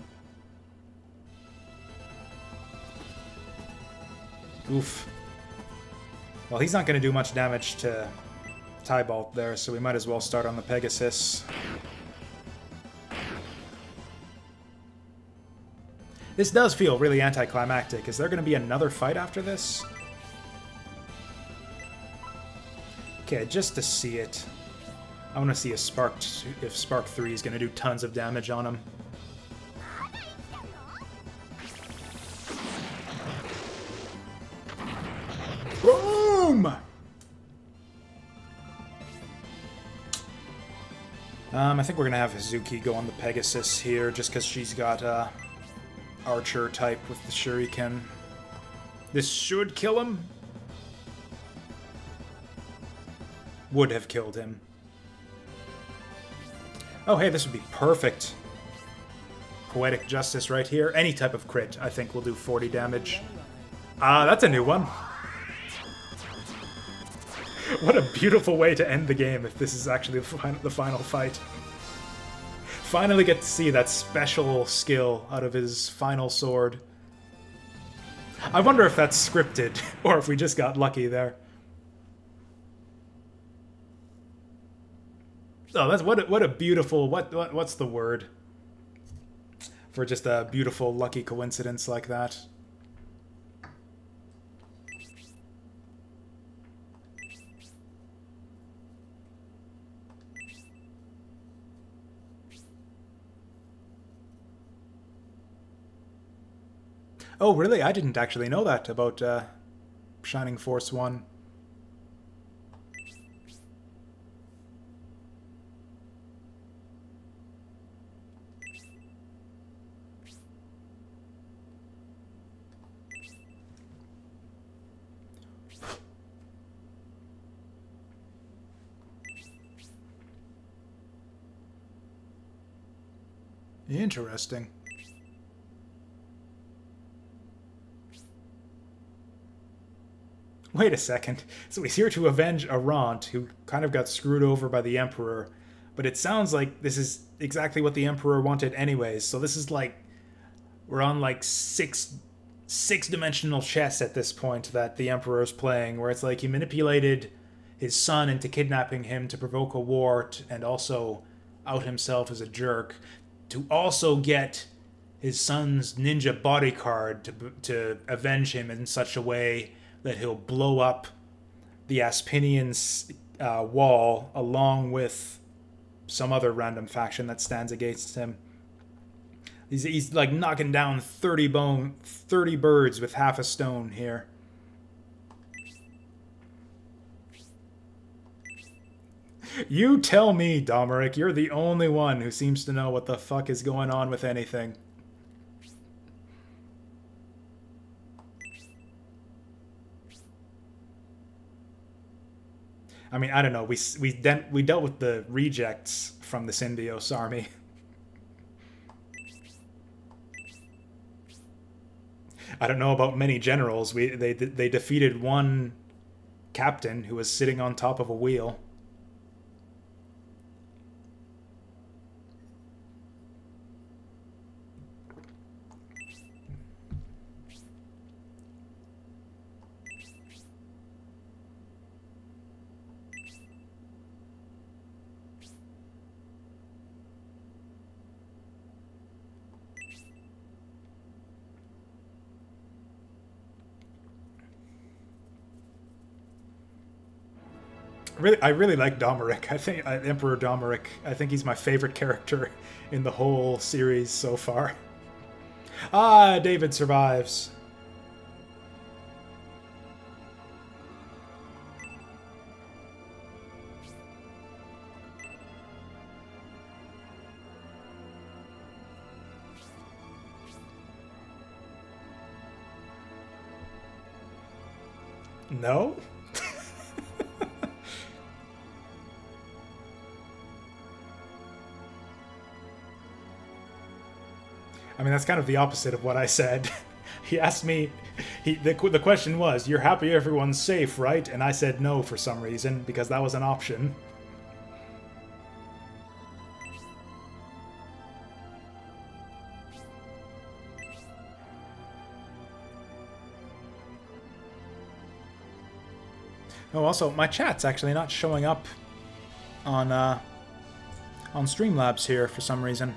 Oof. Well, he's not going to do much damage to Tybalt there, so we might as well start on the Pegasus. This does feel really anticlimactic. Is there going to be another fight after this? Okay, just to see it. I want to see if Spark, if Spark 3 is going to do tons of damage on him. Boom! Um, I think we're going to have Hazuki go on the Pegasus here, just because she's got uh, Archer type with the Shuriken. This should kill him. Would have killed him. Oh, hey, this would be perfect. Poetic Justice right here. Any type of crit, I think, will do 40 damage. Ah, uh, that's a new one. what a beautiful way to end the game if this is actually the final fight. Finally get to see that special skill out of his final sword. I wonder if that's scripted, or if we just got lucky there. Oh, that's what a, what a beautiful what, what what's the word for just a beautiful lucky coincidence like that. Oh, really? I didn't actually know that about uh, Shining Force 1. Interesting. Wait a second. So he's here to avenge Arant, who kind of got screwed over by the Emperor, but it sounds like this is exactly what the Emperor wanted anyways. So this is like we're on like six six dimensional chess at this point that the Emperor's playing, where it's like he manipulated his son into kidnapping him to provoke a war and also out himself as a jerk, to also get his son's ninja bodyguard to to avenge him in such a way that he'll blow up the Aspinian uh, wall along with some other random faction that stands against him. He's, he's like knocking down 30 bone 30 birds with half a stone here. You tell me, Domaric, you're the only one who seems to know what the fuck is going on with anything. I mean, I don't know. We we then we dealt with the rejects from the Synbios army. I don't know about many generals. We they they defeated one captain who was sitting on top of a wheel. Really, I really like Domaric. I think uh, Emperor Domaric. I think he's my favorite character in the whole series so far. Ah, David survives. No? I mean, that's kind of the opposite of what I said. he asked me, he, the, the question was, You're happy everyone's safe, right? And I said no for some reason, because that was an option. Oh, also, my chat's actually not showing up on uh, on Streamlabs here for some reason.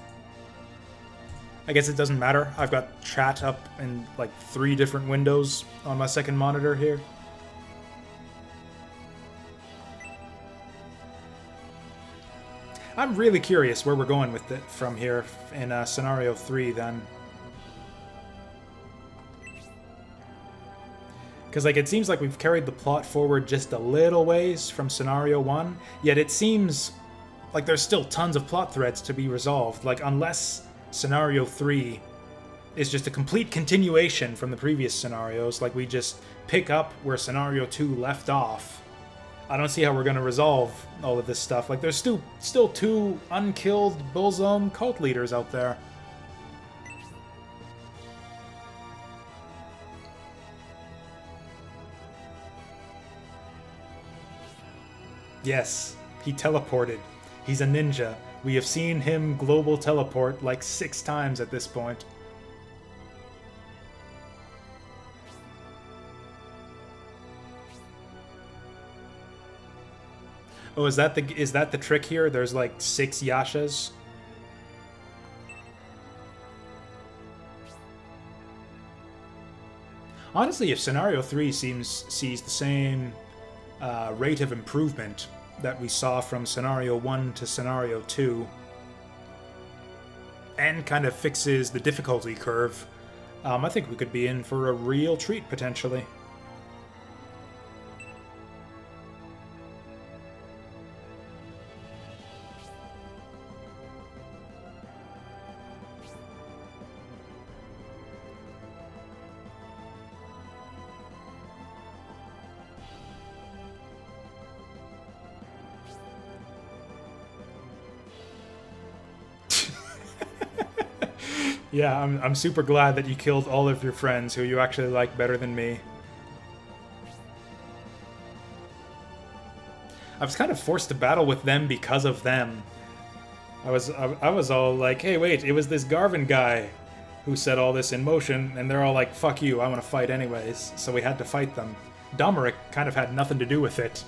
I guess it doesn't matter. I've got chat up in like three different windows on my second monitor here. I'm really curious where we're going with it from here in uh, scenario 3 then. Because like it seems like we've carried the plot forward just a little ways from scenario 1, yet it seems like there's still tons of plot threads to be resolved. Like unless scenario 3 is just a complete continuation from the previous scenarios, like we just pick up where scenario 2 left off. I don't see how we're going to resolve all of this stuff. Like, there's still still two unkilled Bulzome cult leaders out there. Yes, he teleported. He's a ninja. We have seen him global teleport like six times at this point. Oh, is that the is that the trick here? There's like six Yashas. Honestly, if scenario three seems sees the same uh, rate of improvement that we saw from scenario 1 to scenario 2 and kind of fixes the difficulty curve, um, I think we could be in for a real treat potentially. Yeah, I'm, I'm super glad that you killed all of your friends who you actually like better than me. I was kind of forced to battle with them because of them. I was I, I was all like, hey, wait, it was this Garvin guy who set all this in motion, and they're all like, fuck you, I want to fight anyways. So we had to fight them. Domaric kind of had nothing to do with it.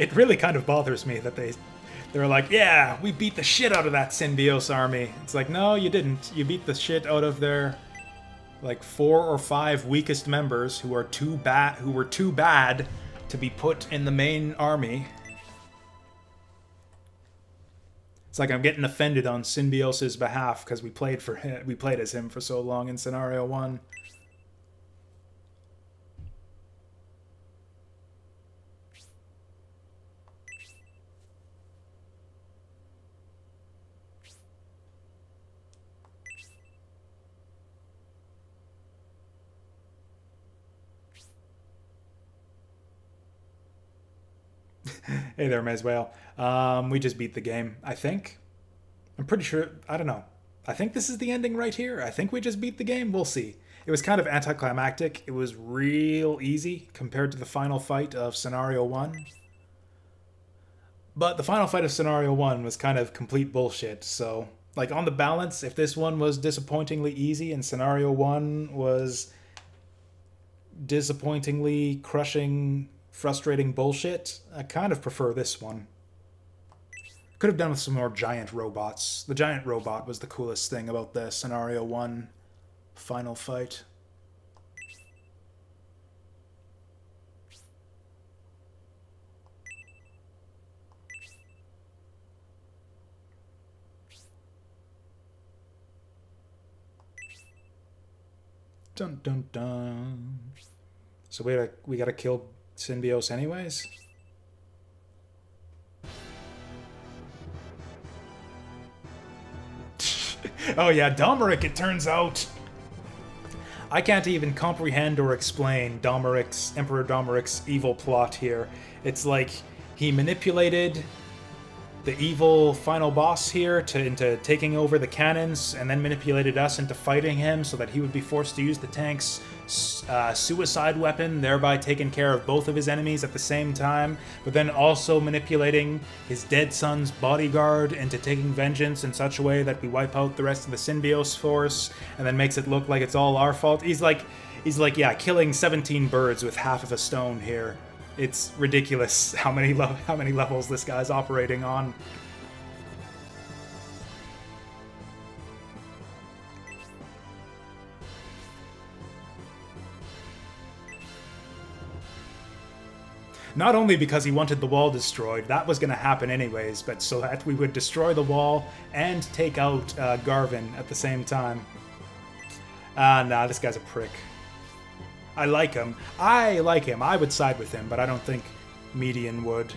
It really kind of bothers me that they they were like, yeah, we beat the shit out of that Synbios army. It's like, no, you didn't. You beat the shit out of their like four or five weakest members who are too bad who were too bad to be put in the main army. It's like I'm getting offended on Synbios's behalf because we played for him, we played as him for so long in scenario one. Hey there, Meswale. Um, we just beat the game, I think. I'm pretty sure. I don't know. I think this is the ending right here. I think we just beat the game. We'll see. It was kind of anticlimactic. It was real easy compared to the final fight of Scenario 1. But the final fight of Scenario 1 was kind of complete bullshit, so... Like, on the balance, if this one was disappointingly easy and Scenario 1 was disappointingly crushing frustrating bullshit, I kind of prefer this one. Could have done with some more giant robots. The giant robot was the coolest thing about the Scenario 1 final fight. Dun dun dun. So we gotta we gotta kill Synbios anyways? oh yeah, Domaric, it turns out. I can't even comprehend or explain Domaric's, Emperor Domaric's evil plot here. It's like he manipulated the evil final boss here to, into taking over the cannons and then manipulated us into fighting him so that he would be forced to use the tanks uh, suicide weapon, thereby taking care of both of his enemies at the same time, but then also manipulating his dead son's bodyguard into taking vengeance in such a way that we wipe out the rest of the Synbios force, and then makes it look like it's all our fault. He's like, he's like, yeah, killing 17 birds with half of a stone here. It's ridiculous how many how many levels this guy's operating on. Not only because he wanted the wall destroyed, that was going to happen anyways, but so that we would destroy the wall and take out uh, Garvin at the same time. Ah, uh, nah, this guy's a prick. I like him. I like him. I would side with him, but I don't think Medion would.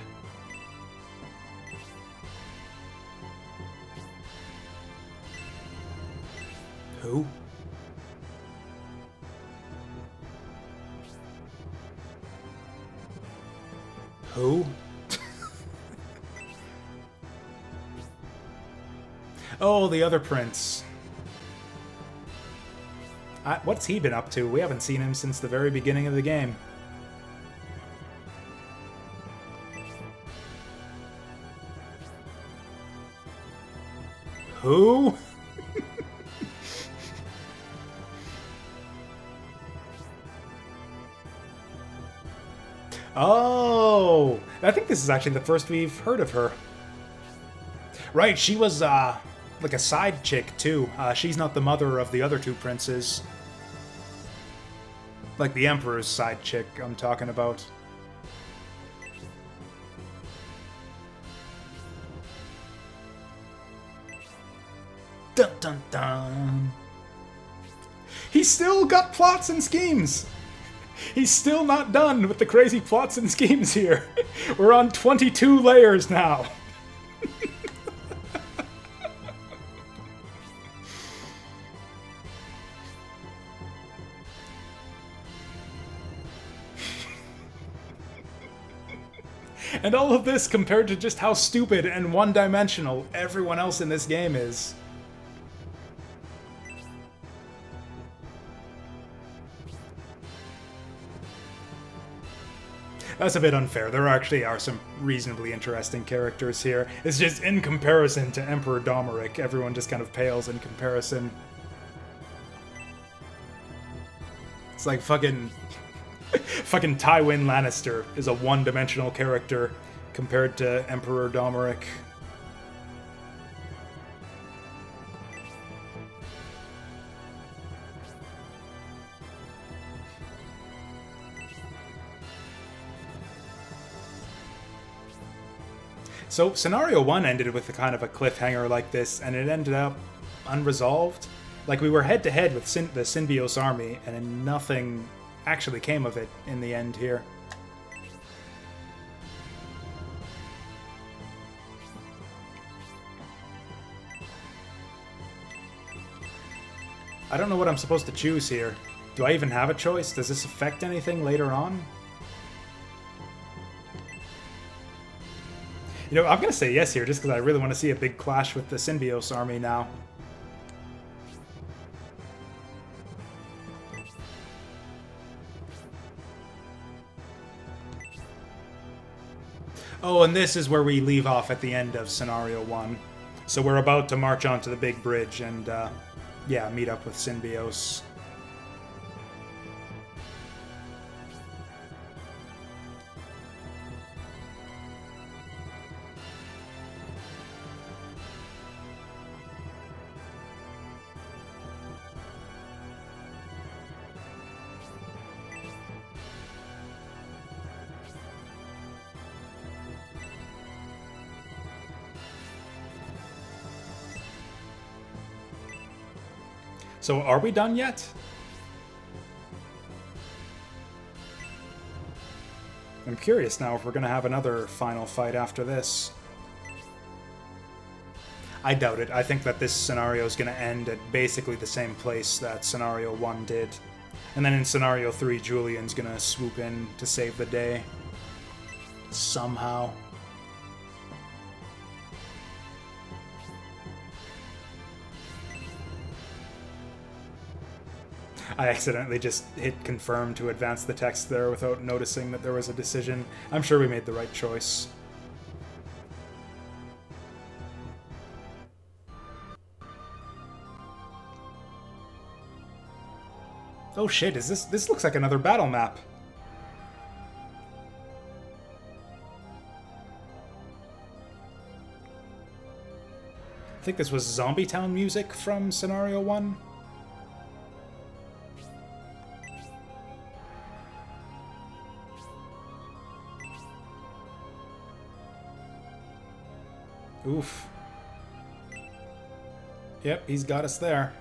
Who? Who? oh, the other prince. I, what's he been up to? We haven't seen him since the very beginning of the game. Who? Oh, I think this is actually the first we've heard of her. Right, she was uh, like a side chick too. Uh, she's not the mother of the other two princes. Like the Emperor's side chick I'm talking about. Dun dun dun. He's still got plots and schemes. He's still not done with the crazy plots and schemes here. We're on 22 layers now. And all of this compared to just how stupid and one-dimensional everyone else in this game is. That's a bit unfair. There actually are some reasonably interesting characters here. It's just in comparison to Emperor Domaric, everyone just kind of pales in comparison. It's like fucking... fucking Tywin Lannister is a one-dimensional character compared to Emperor Domaric. So scenario one ended with a kind of a cliffhanger like this, and it ended up unresolved. Like we were head to head with Syn- the Synbios army, and nothing actually came of it in the end here. I don't know what I'm supposed to choose here. Do I even have a choice? Does this affect anything later on? You know, I'm going to say yes here just because I really want to see a big clash with the Synbios army now. Oh, and this is where we leave off at the end of Scenario 1. So we're about to march onto the big bridge and, uh, yeah, meet up with Synbios. So are we done yet? I'm curious now if we're going to have another final fight after this. I doubt it. I think that this scenario is going to end at basically the same place that Scenario 1 did. And then in Scenario 3, Julian's going to swoop in to save the day. Somehow. I accidentally just hit confirm to advance the text there without noticing that there was a decision. I'm sure we made the right choice. Oh shit, is this this looks like another battle map. I think this was Zombie Town music from Scenario 1. Oof. Yep, he's got us there.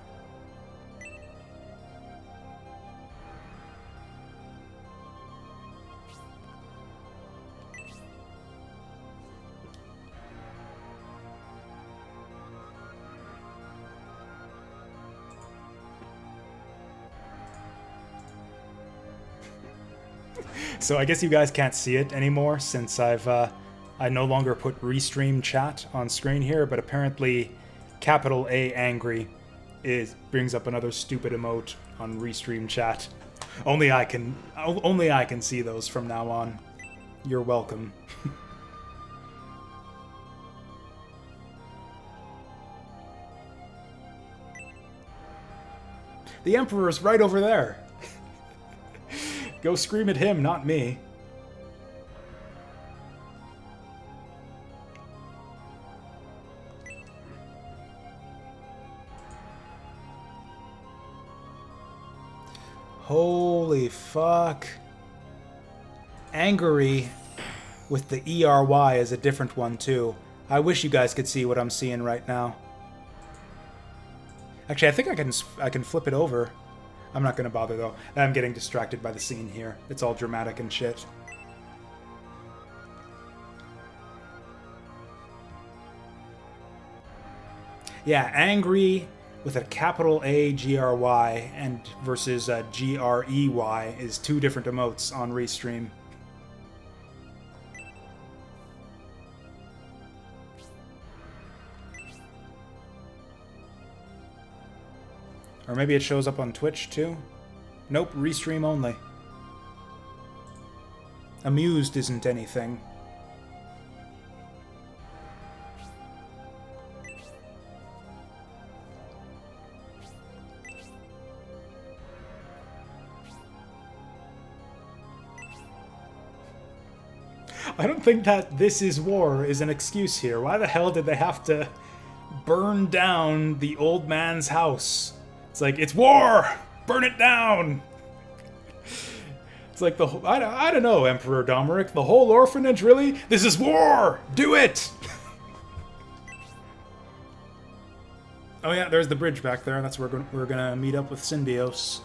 so I guess you guys can't see it anymore since I've uh, I no longer put restream chat on screen here, but apparently capital A angry is brings up another stupid emote on restream chat. Only I can only I can see those from now on. You're welcome. the Emperor's right over there. Go scream at him, not me. Holy fuck. Angry with the ERY is a different one too. I wish you guys could see what I'm seeing right now. Actually, I think I can I can flip it over. I'm not going to bother though. I'm getting distracted by the scene here. It's all dramatic and shit. Yeah, angry with a capital A G R Y and versus G R E Y is two different emotes on Restream. Or maybe it shows up on Twitch too? Nope, Restream only. Amused isn't anything. I don't think that this is war is an excuse here. Why the hell did they have to burn down the old man's house? It's like, it's war! Burn it down! It's like the whole, I, I don't know, Emperor Domaric. The whole orphanage, really? This is war! Do it! oh yeah, there's the bridge back there. That's where we're, gonna meet up with Synbios.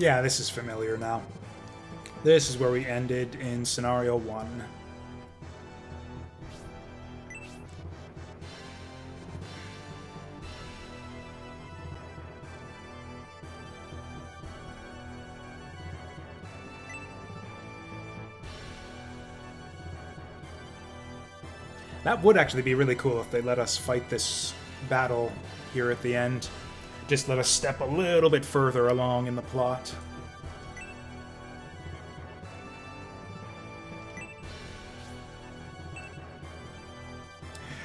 Yeah, this is familiar now. This is where we ended in scenario one. That would actually be really cool if they let us fight this battle here at the end just let us step a little bit further along in the plot.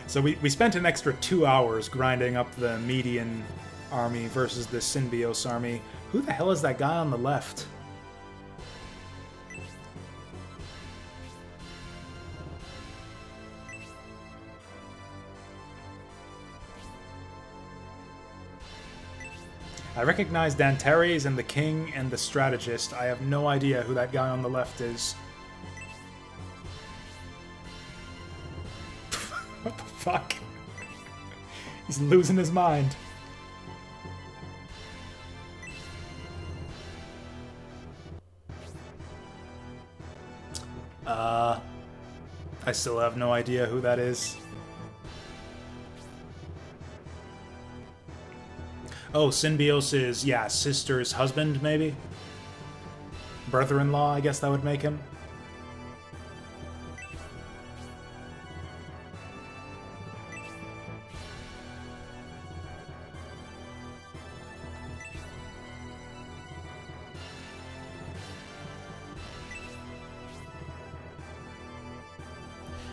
So we, we spent an extra two hours grinding up the Medion army versus the Synbios army. Who the hell is that guy on the left? I recognize Dantares and the King and the Strategist. I have no idea who that guy on the left is. what the fuck? He's losing his mind. Uh, I still have no idea who that is. Oh, Synbios is, yeah, sister's husband, maybe? Brother-in-law, I guess that would make him.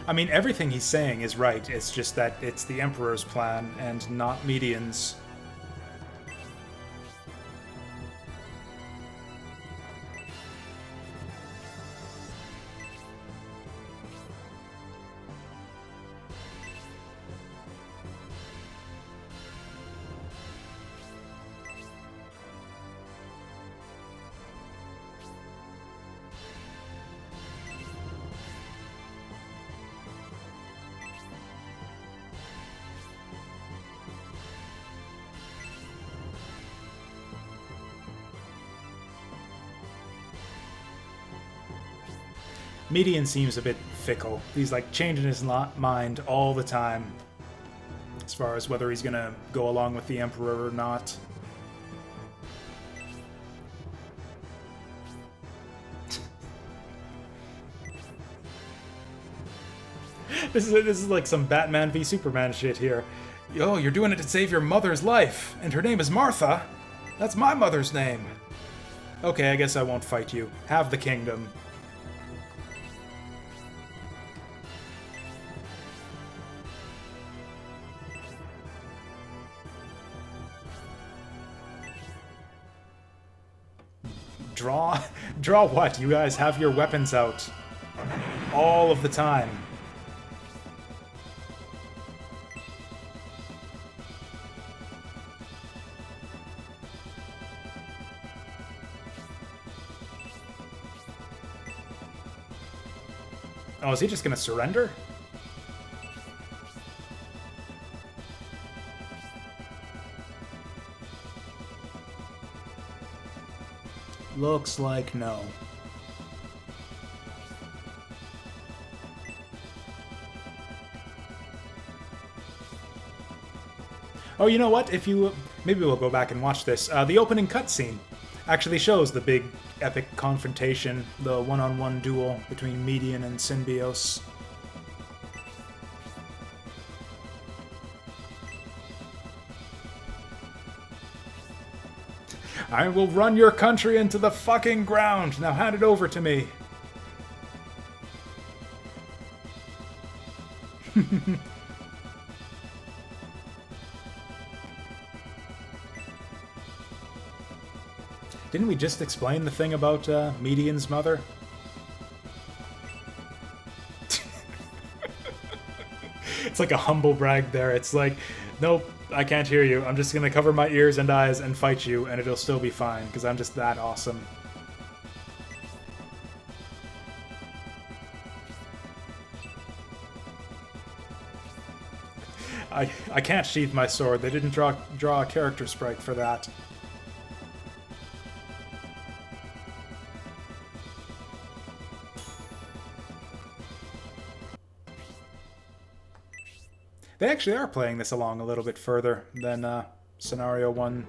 I mean, everything he's saying is right. It's just that it's the Emperor's plan and not Medion's. Medion seems a bit fickle. He's like changing his mind all the time as far as whether he's gonna go along with the Emperor or not. this is this is like some Batman v Superman shit here. Yo, you're doing it to save your mother's life, and her name is Martha. That's my mother's name. Okay, I guess I won't fight you. Have the kingdom. Draw? What? You guys have your weapons out. All of the time. Oh, is he just gonna surrender? Looks like no. Oh, you know what? If you maybe we'll go back and watch this. Uh, the opening cutscene actually shows the big epic confrontation, the one-on-one duel between Medion and Synbios. I will run your country into the fucking ground. Now hand it over to me. Didn't we just explain the thing about uh, Medion's mother? it's like a humble brag there. It's like, nope, I can't hear you. I'm just gonna cover my ears and eyes and fight you, and it'll still be fine, because I'm just that awesome. I, I can't sheath my sword. They didn't draw draw a character sprite for that. Actually are playing this along a little bit further than uh, Scenario 1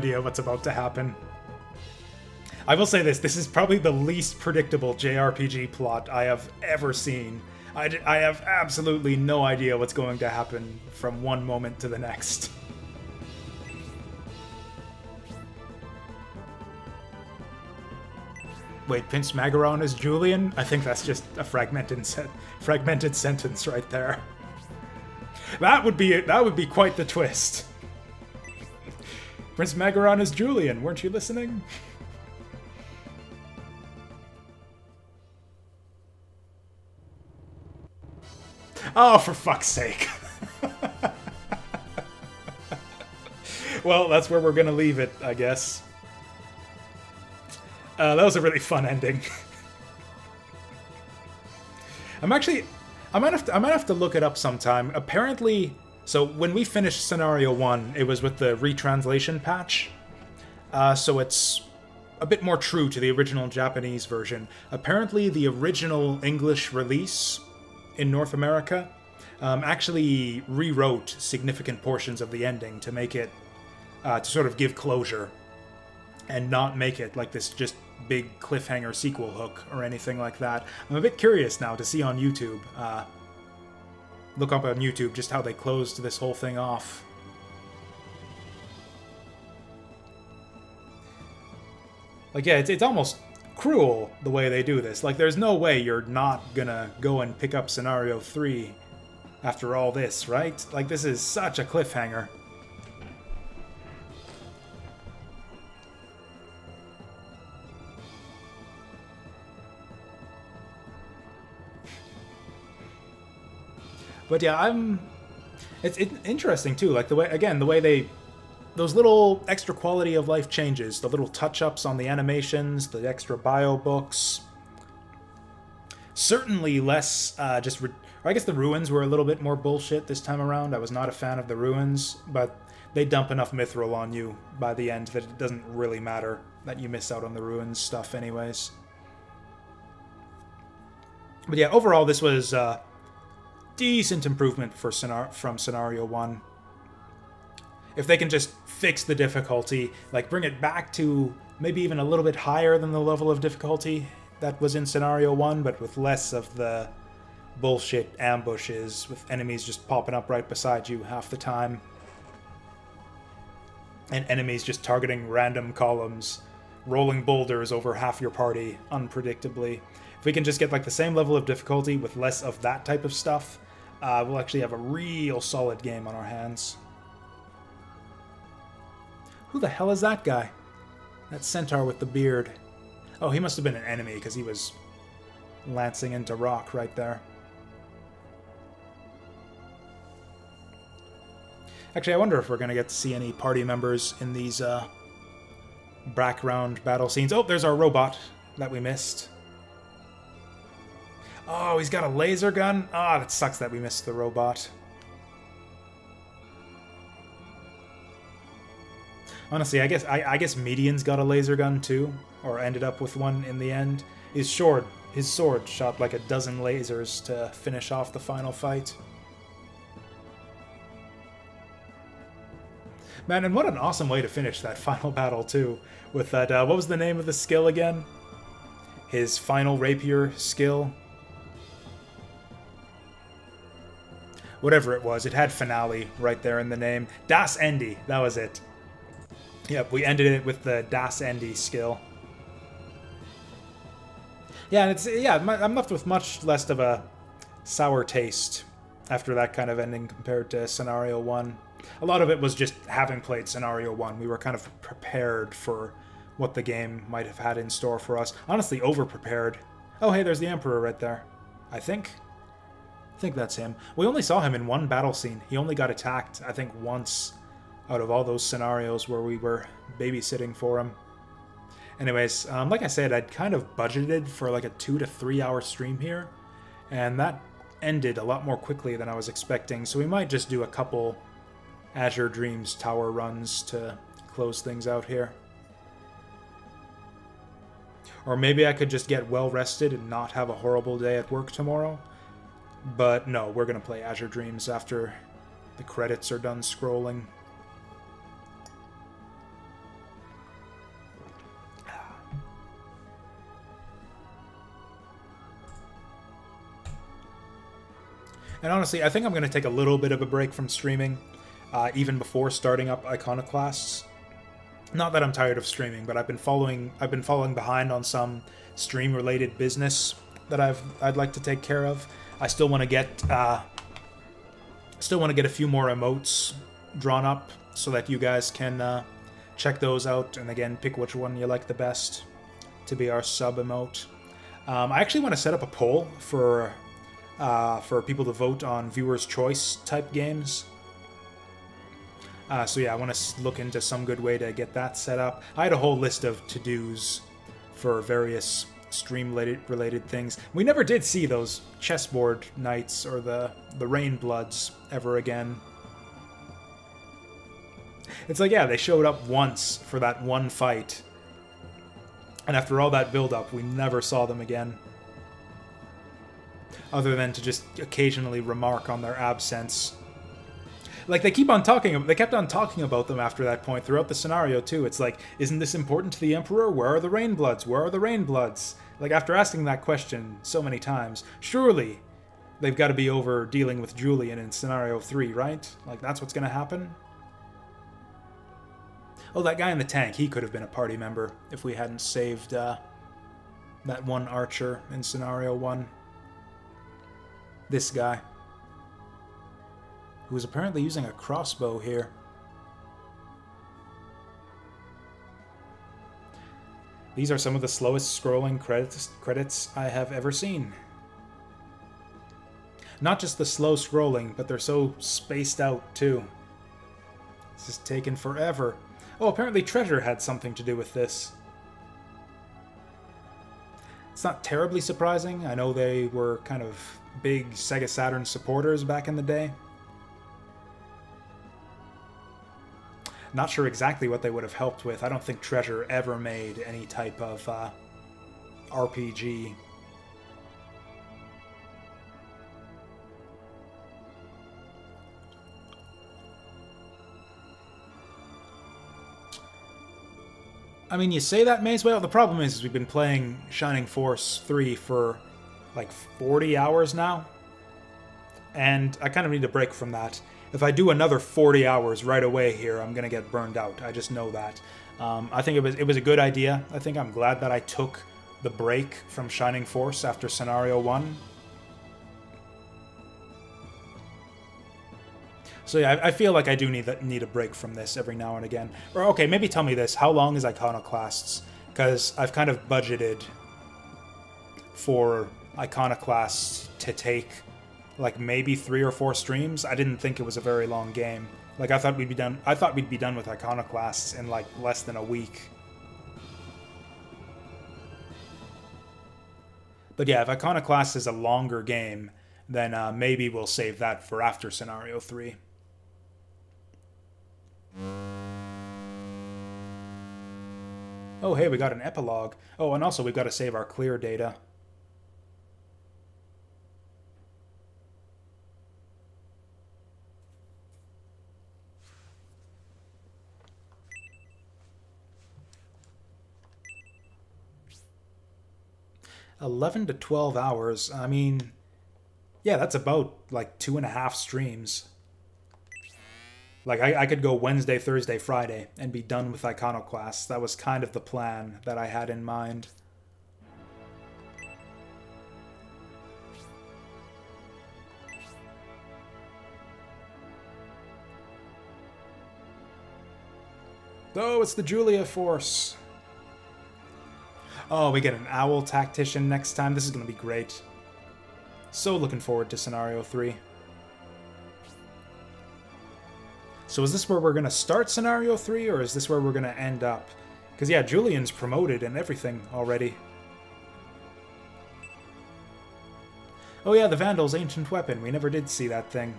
idea what's about to happen. I will say this, this is probably the least predictable JRPG plot I have ever seen. I, I have absolutely no idea what's going to happen from one moment to the next. Wait, Prince Magaron is Julian? I think that's just a fragmented fragmented sentence right there. That would be it. that would be quite the twist. Prince Magaron is Julian. Weren't you listening? Oh, for fuck's sake. well, that's where we're going to leave it, I guess. Uh, that was a really fun ending. I'm actually... I might have to, I might have to look it up sometime. Apparently, so when we finished Scenario 1, it was with the retranslation patch. Uh, so it's a bit more true to the original Japanese version. Apparently, the original English release in North America um, actually rewrote significant portions of the ending to make it, uh, to sort of give closure and not make it like this just big cliffhanger sequel hook or anything like that. I'm a bit curious now to see on YouTube. Uh, look up on YouTube just how they closed this whole thing off. Like, yeah, it's, it's almost cruel the way they do this. Like, there's no way you're not gonna go and pick up Scenario 3 after all this, right? Like, this is such a cliffhanger. But yeah, I'm. It's, interesting too, like the way again the way they those little extra quality of life changes, the little touch ups on the animations, the extra bio books. Certainly less uh, just. I guess the ruins were a little bit more bullshit this time around. I was not a fan of the ruins, but they dump enough mithril on you by the end that it doesn't really matter that you miss out on the ruins stuff, anyways. But yeah, overall, this was uh, decent improvement for from Scenario 1. If they can just fix the difficulty, like bring it back to maybe even a little bit higher than the level of difficulty that was in Scenario 1, but with less of the bullshit ambushes, with enemies just popping up right beside you half the time. And enemies just targeting random columns, rolling boulders over half your party unpredictably. If we can just get like the same level of difficulty with less of that type of stuff, uh, we'll actually have a real solid game on our hands. Who the hell is that guy? That centaur with the beard. Oh, he must have been an enemy because he was lancing into rock right there. Actually, I wonder if we're going to get to see any party members in these uh, background battle scenes. Oh, there's our robot that we missed. Oh, he's got a laser gun? Ah, oh, that sucks that we missed the robot. Honestly, I guess I, I guess Medion's got a laser gun too, or ended up with one in the end. His sword, his sword shot like a dozen lasers to finish off the final fight. Man, and what an awesome way to finish that final battle too, with that. Uh, what was the name of the skill again? His final rapier skill. Whatever it was, it had finale right there in the name. Das Ende, that was it. Yep, we ended it with the Das Ende skill. Yeah, and it's yeah, I'm left with much less of a sour taste after that kind of ending compared to scenario one. A lot of it was just having played scenario one. We were kind of prepared for what the game might have had in store for us. Honestly, over prepared. Oh, hey, there's the Emperor right there. I think. I think that's him. We only saw him in one battle scene. He only got attacked, I think, once out of all those scenarios where we were babysitting for him. Anyways, um, like I said, I'd kind of budgeted for like a two to three hour stream here, and that ended a lot more quickly than I was expecting, so we might just do a couple Azure Dreams tower runs to close things out here. Or maybe I could just get well rested and not have a horrible day at work tomorrow. But no, we're going to play Azure Dreams after the credits are done scrolling. And honestly, I think I'm going to take a little bit of a break from streaming, uh, even before starting up Iconoclasts. Not that I'm tired of streaming, but I've been following I've been falling behind on some stream-related business that I've I'd like to take care of. I still want to get uh, still want to get a few more emotes drawn up so that you guys can uh, check those out and again pick which one you like the best to be our sub emote. Um, I actually want to set up a poll for uh, for people to vote on viewers' choice type games. Uh, so yeah, I want to look into some good way to get that set up. I had a whole list of to-dos for various stream-related things. We never did see those chessboard knights or the, the Rainbloods ever again. It's like, yeah, they showed up once for that one fight. And after all that build-up, we never saw them again other than to just occasionally remark on their absence. Like they keep on talking, they kept on talking about them after that point throughout the scenario too. It's like, isn't this important to the Emperor? Where are the Rainbloods? Where are the Rainbloods? Like after asking that question so many times, surely they've got to be over dealing with Julian in scenario three, right? Like that's what's going to happen. Oh, that guy in the tank, he could have been a party member if we hadn't saved uh, that one archer in scenario one this guy, who is apparently using a crossbow here. These are some of the slowest scrolling credits, credits I have ever seen. Not just the slow scrolling, but they're so spaced out too. This is taking forever. Oh, apparently Treasure had something to do with this. It's not terribly surprising. I know they were kind of big Sega Saturn supporters back in the day. Not sure exactly what they would have helped with. I don't think Treasure ever made any type of uh, RPG. I mean, you say that, Maze. Well, the problem is, is we've been playing Shining Force 3 for like 40 hours now. And I kind of need a break from that. If I do another 40 hours right away here, I'm going to get burned out. I just know that. Um, I think it was, it was a good idea. I think I'm glad that I took the break from Shining Force after Scenario 1. So yeah, I feel like I do need need a break from this every now and again. Or okay, maybe tell me this: How long is Iconoclasts? Because I've kind of budgeted for Iconoclast to take like maybe three or four streams. I didn't think it was a very long game. Like I thought we'd be done. I thought we'd be done with Iconoclasts in like less than a week. But yeah, if Iconoclast is a longer game, then uh, maybe we'll save that for after Scenario 3. Oh, hey, we got an epilogue. Oh, and also we've got to save our clear data. Eleven to twelve hours. I mean, yeah, that's about like two and a half streams. Like I, I could go Wednesday, Thursday, Friday and be done with Iconoclast. That was kind of the plan that I had in mind. Oh, it's the Julia Force. Oh, we get an Owl Tactician next time. This is going to be great. So looking forward to Scenario 3. So is this where we're going to start Scenario 3, or is this where we're going to end up? Because, yeah, Julian's promoted and everything already. Oh yeah, the Vandal's ancient weapon. We never did see that thing.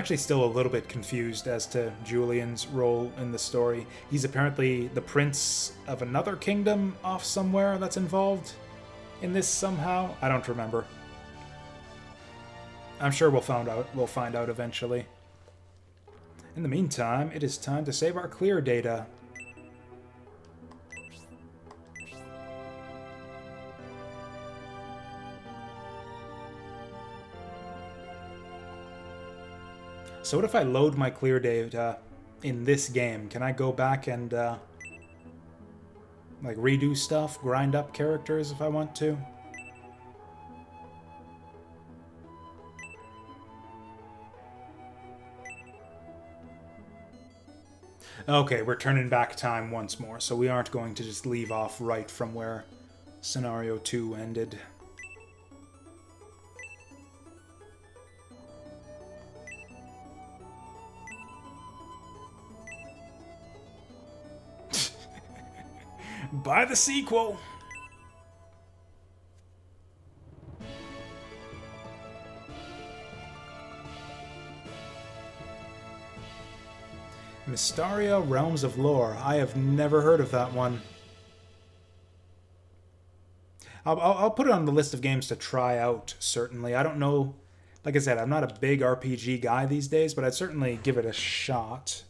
Actually still a little bit confused as to Julian's role in the story. He's apparently the prince of another kingdom off somewhere that's involved in this somehow. I don't remember. I'm sure we'll find out. We'll find out eventually. In the meantime, it is time to save our clear data. So what if I load my clear data in this game? Can I go back and uh, like redo stuff, grind up characters if I want to? Okay, we're turning back time once more, so we aren't going to just leave off right from where scenario 2 ended. Buy the sequel. Mystaria Realms of Lore. I have never heard of that one. I'll, I'll, I'll, put it on the list of games to try out, certainly. I don't know. Like I said, I'm not a big RPG guy these days, but I'd certainly give it a shot.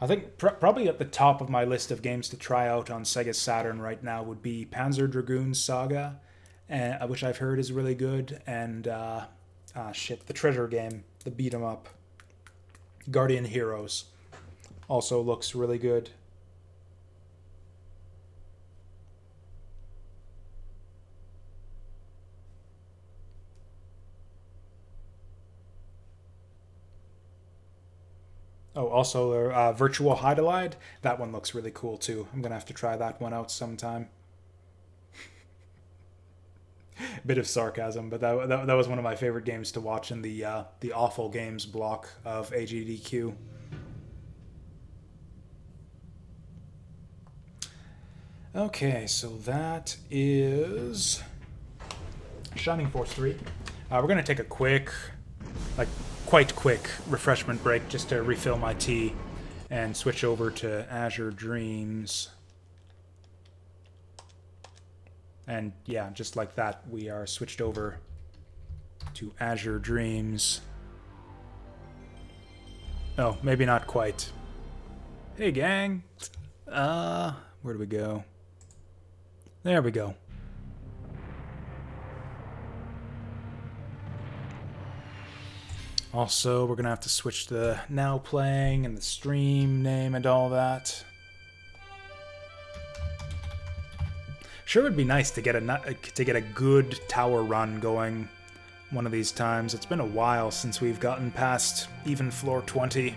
I think pr probably at the top of my list of games to try out on Sega Saturn right now would be Panzer Dragoon Saga, uh, which I've heard is really good, and uh, ah shit, the treasure game, the beat 'em up, Guardian Heroes, also looks really good. Oh, also uh, Virtual Hydlide. That one looks really cool too. I'm gonna have to try that one out sometime. Bit of sarcasm, but that, that, that was one of my favorite games to watch in the uh, the awful games block of AGDQ. Okay, so that is Shining Force 3. Uh, we're going to take a quick, like, quite quick refreshment break just to refill my tea and switch over to Azure Dreams. And yeah, just like that, we are switched over to Azure Dreams. Oh, maybe not quite. Hey, gang. Uh, where do we go? There we go. Also, we're going to have to switch the now playing and the stream name and all that. Sure would be nice to get a to get a good tower run going one of these times. It's been a while since we've gotten past even floor 20.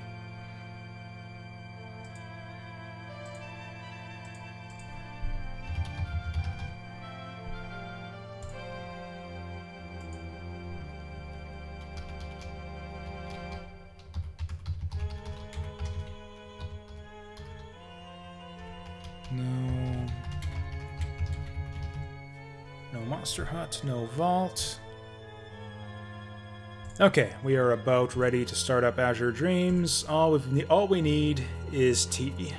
Hut, no Vault. Okay, we are about ready to start up Azure Dreams. All all we need is tea.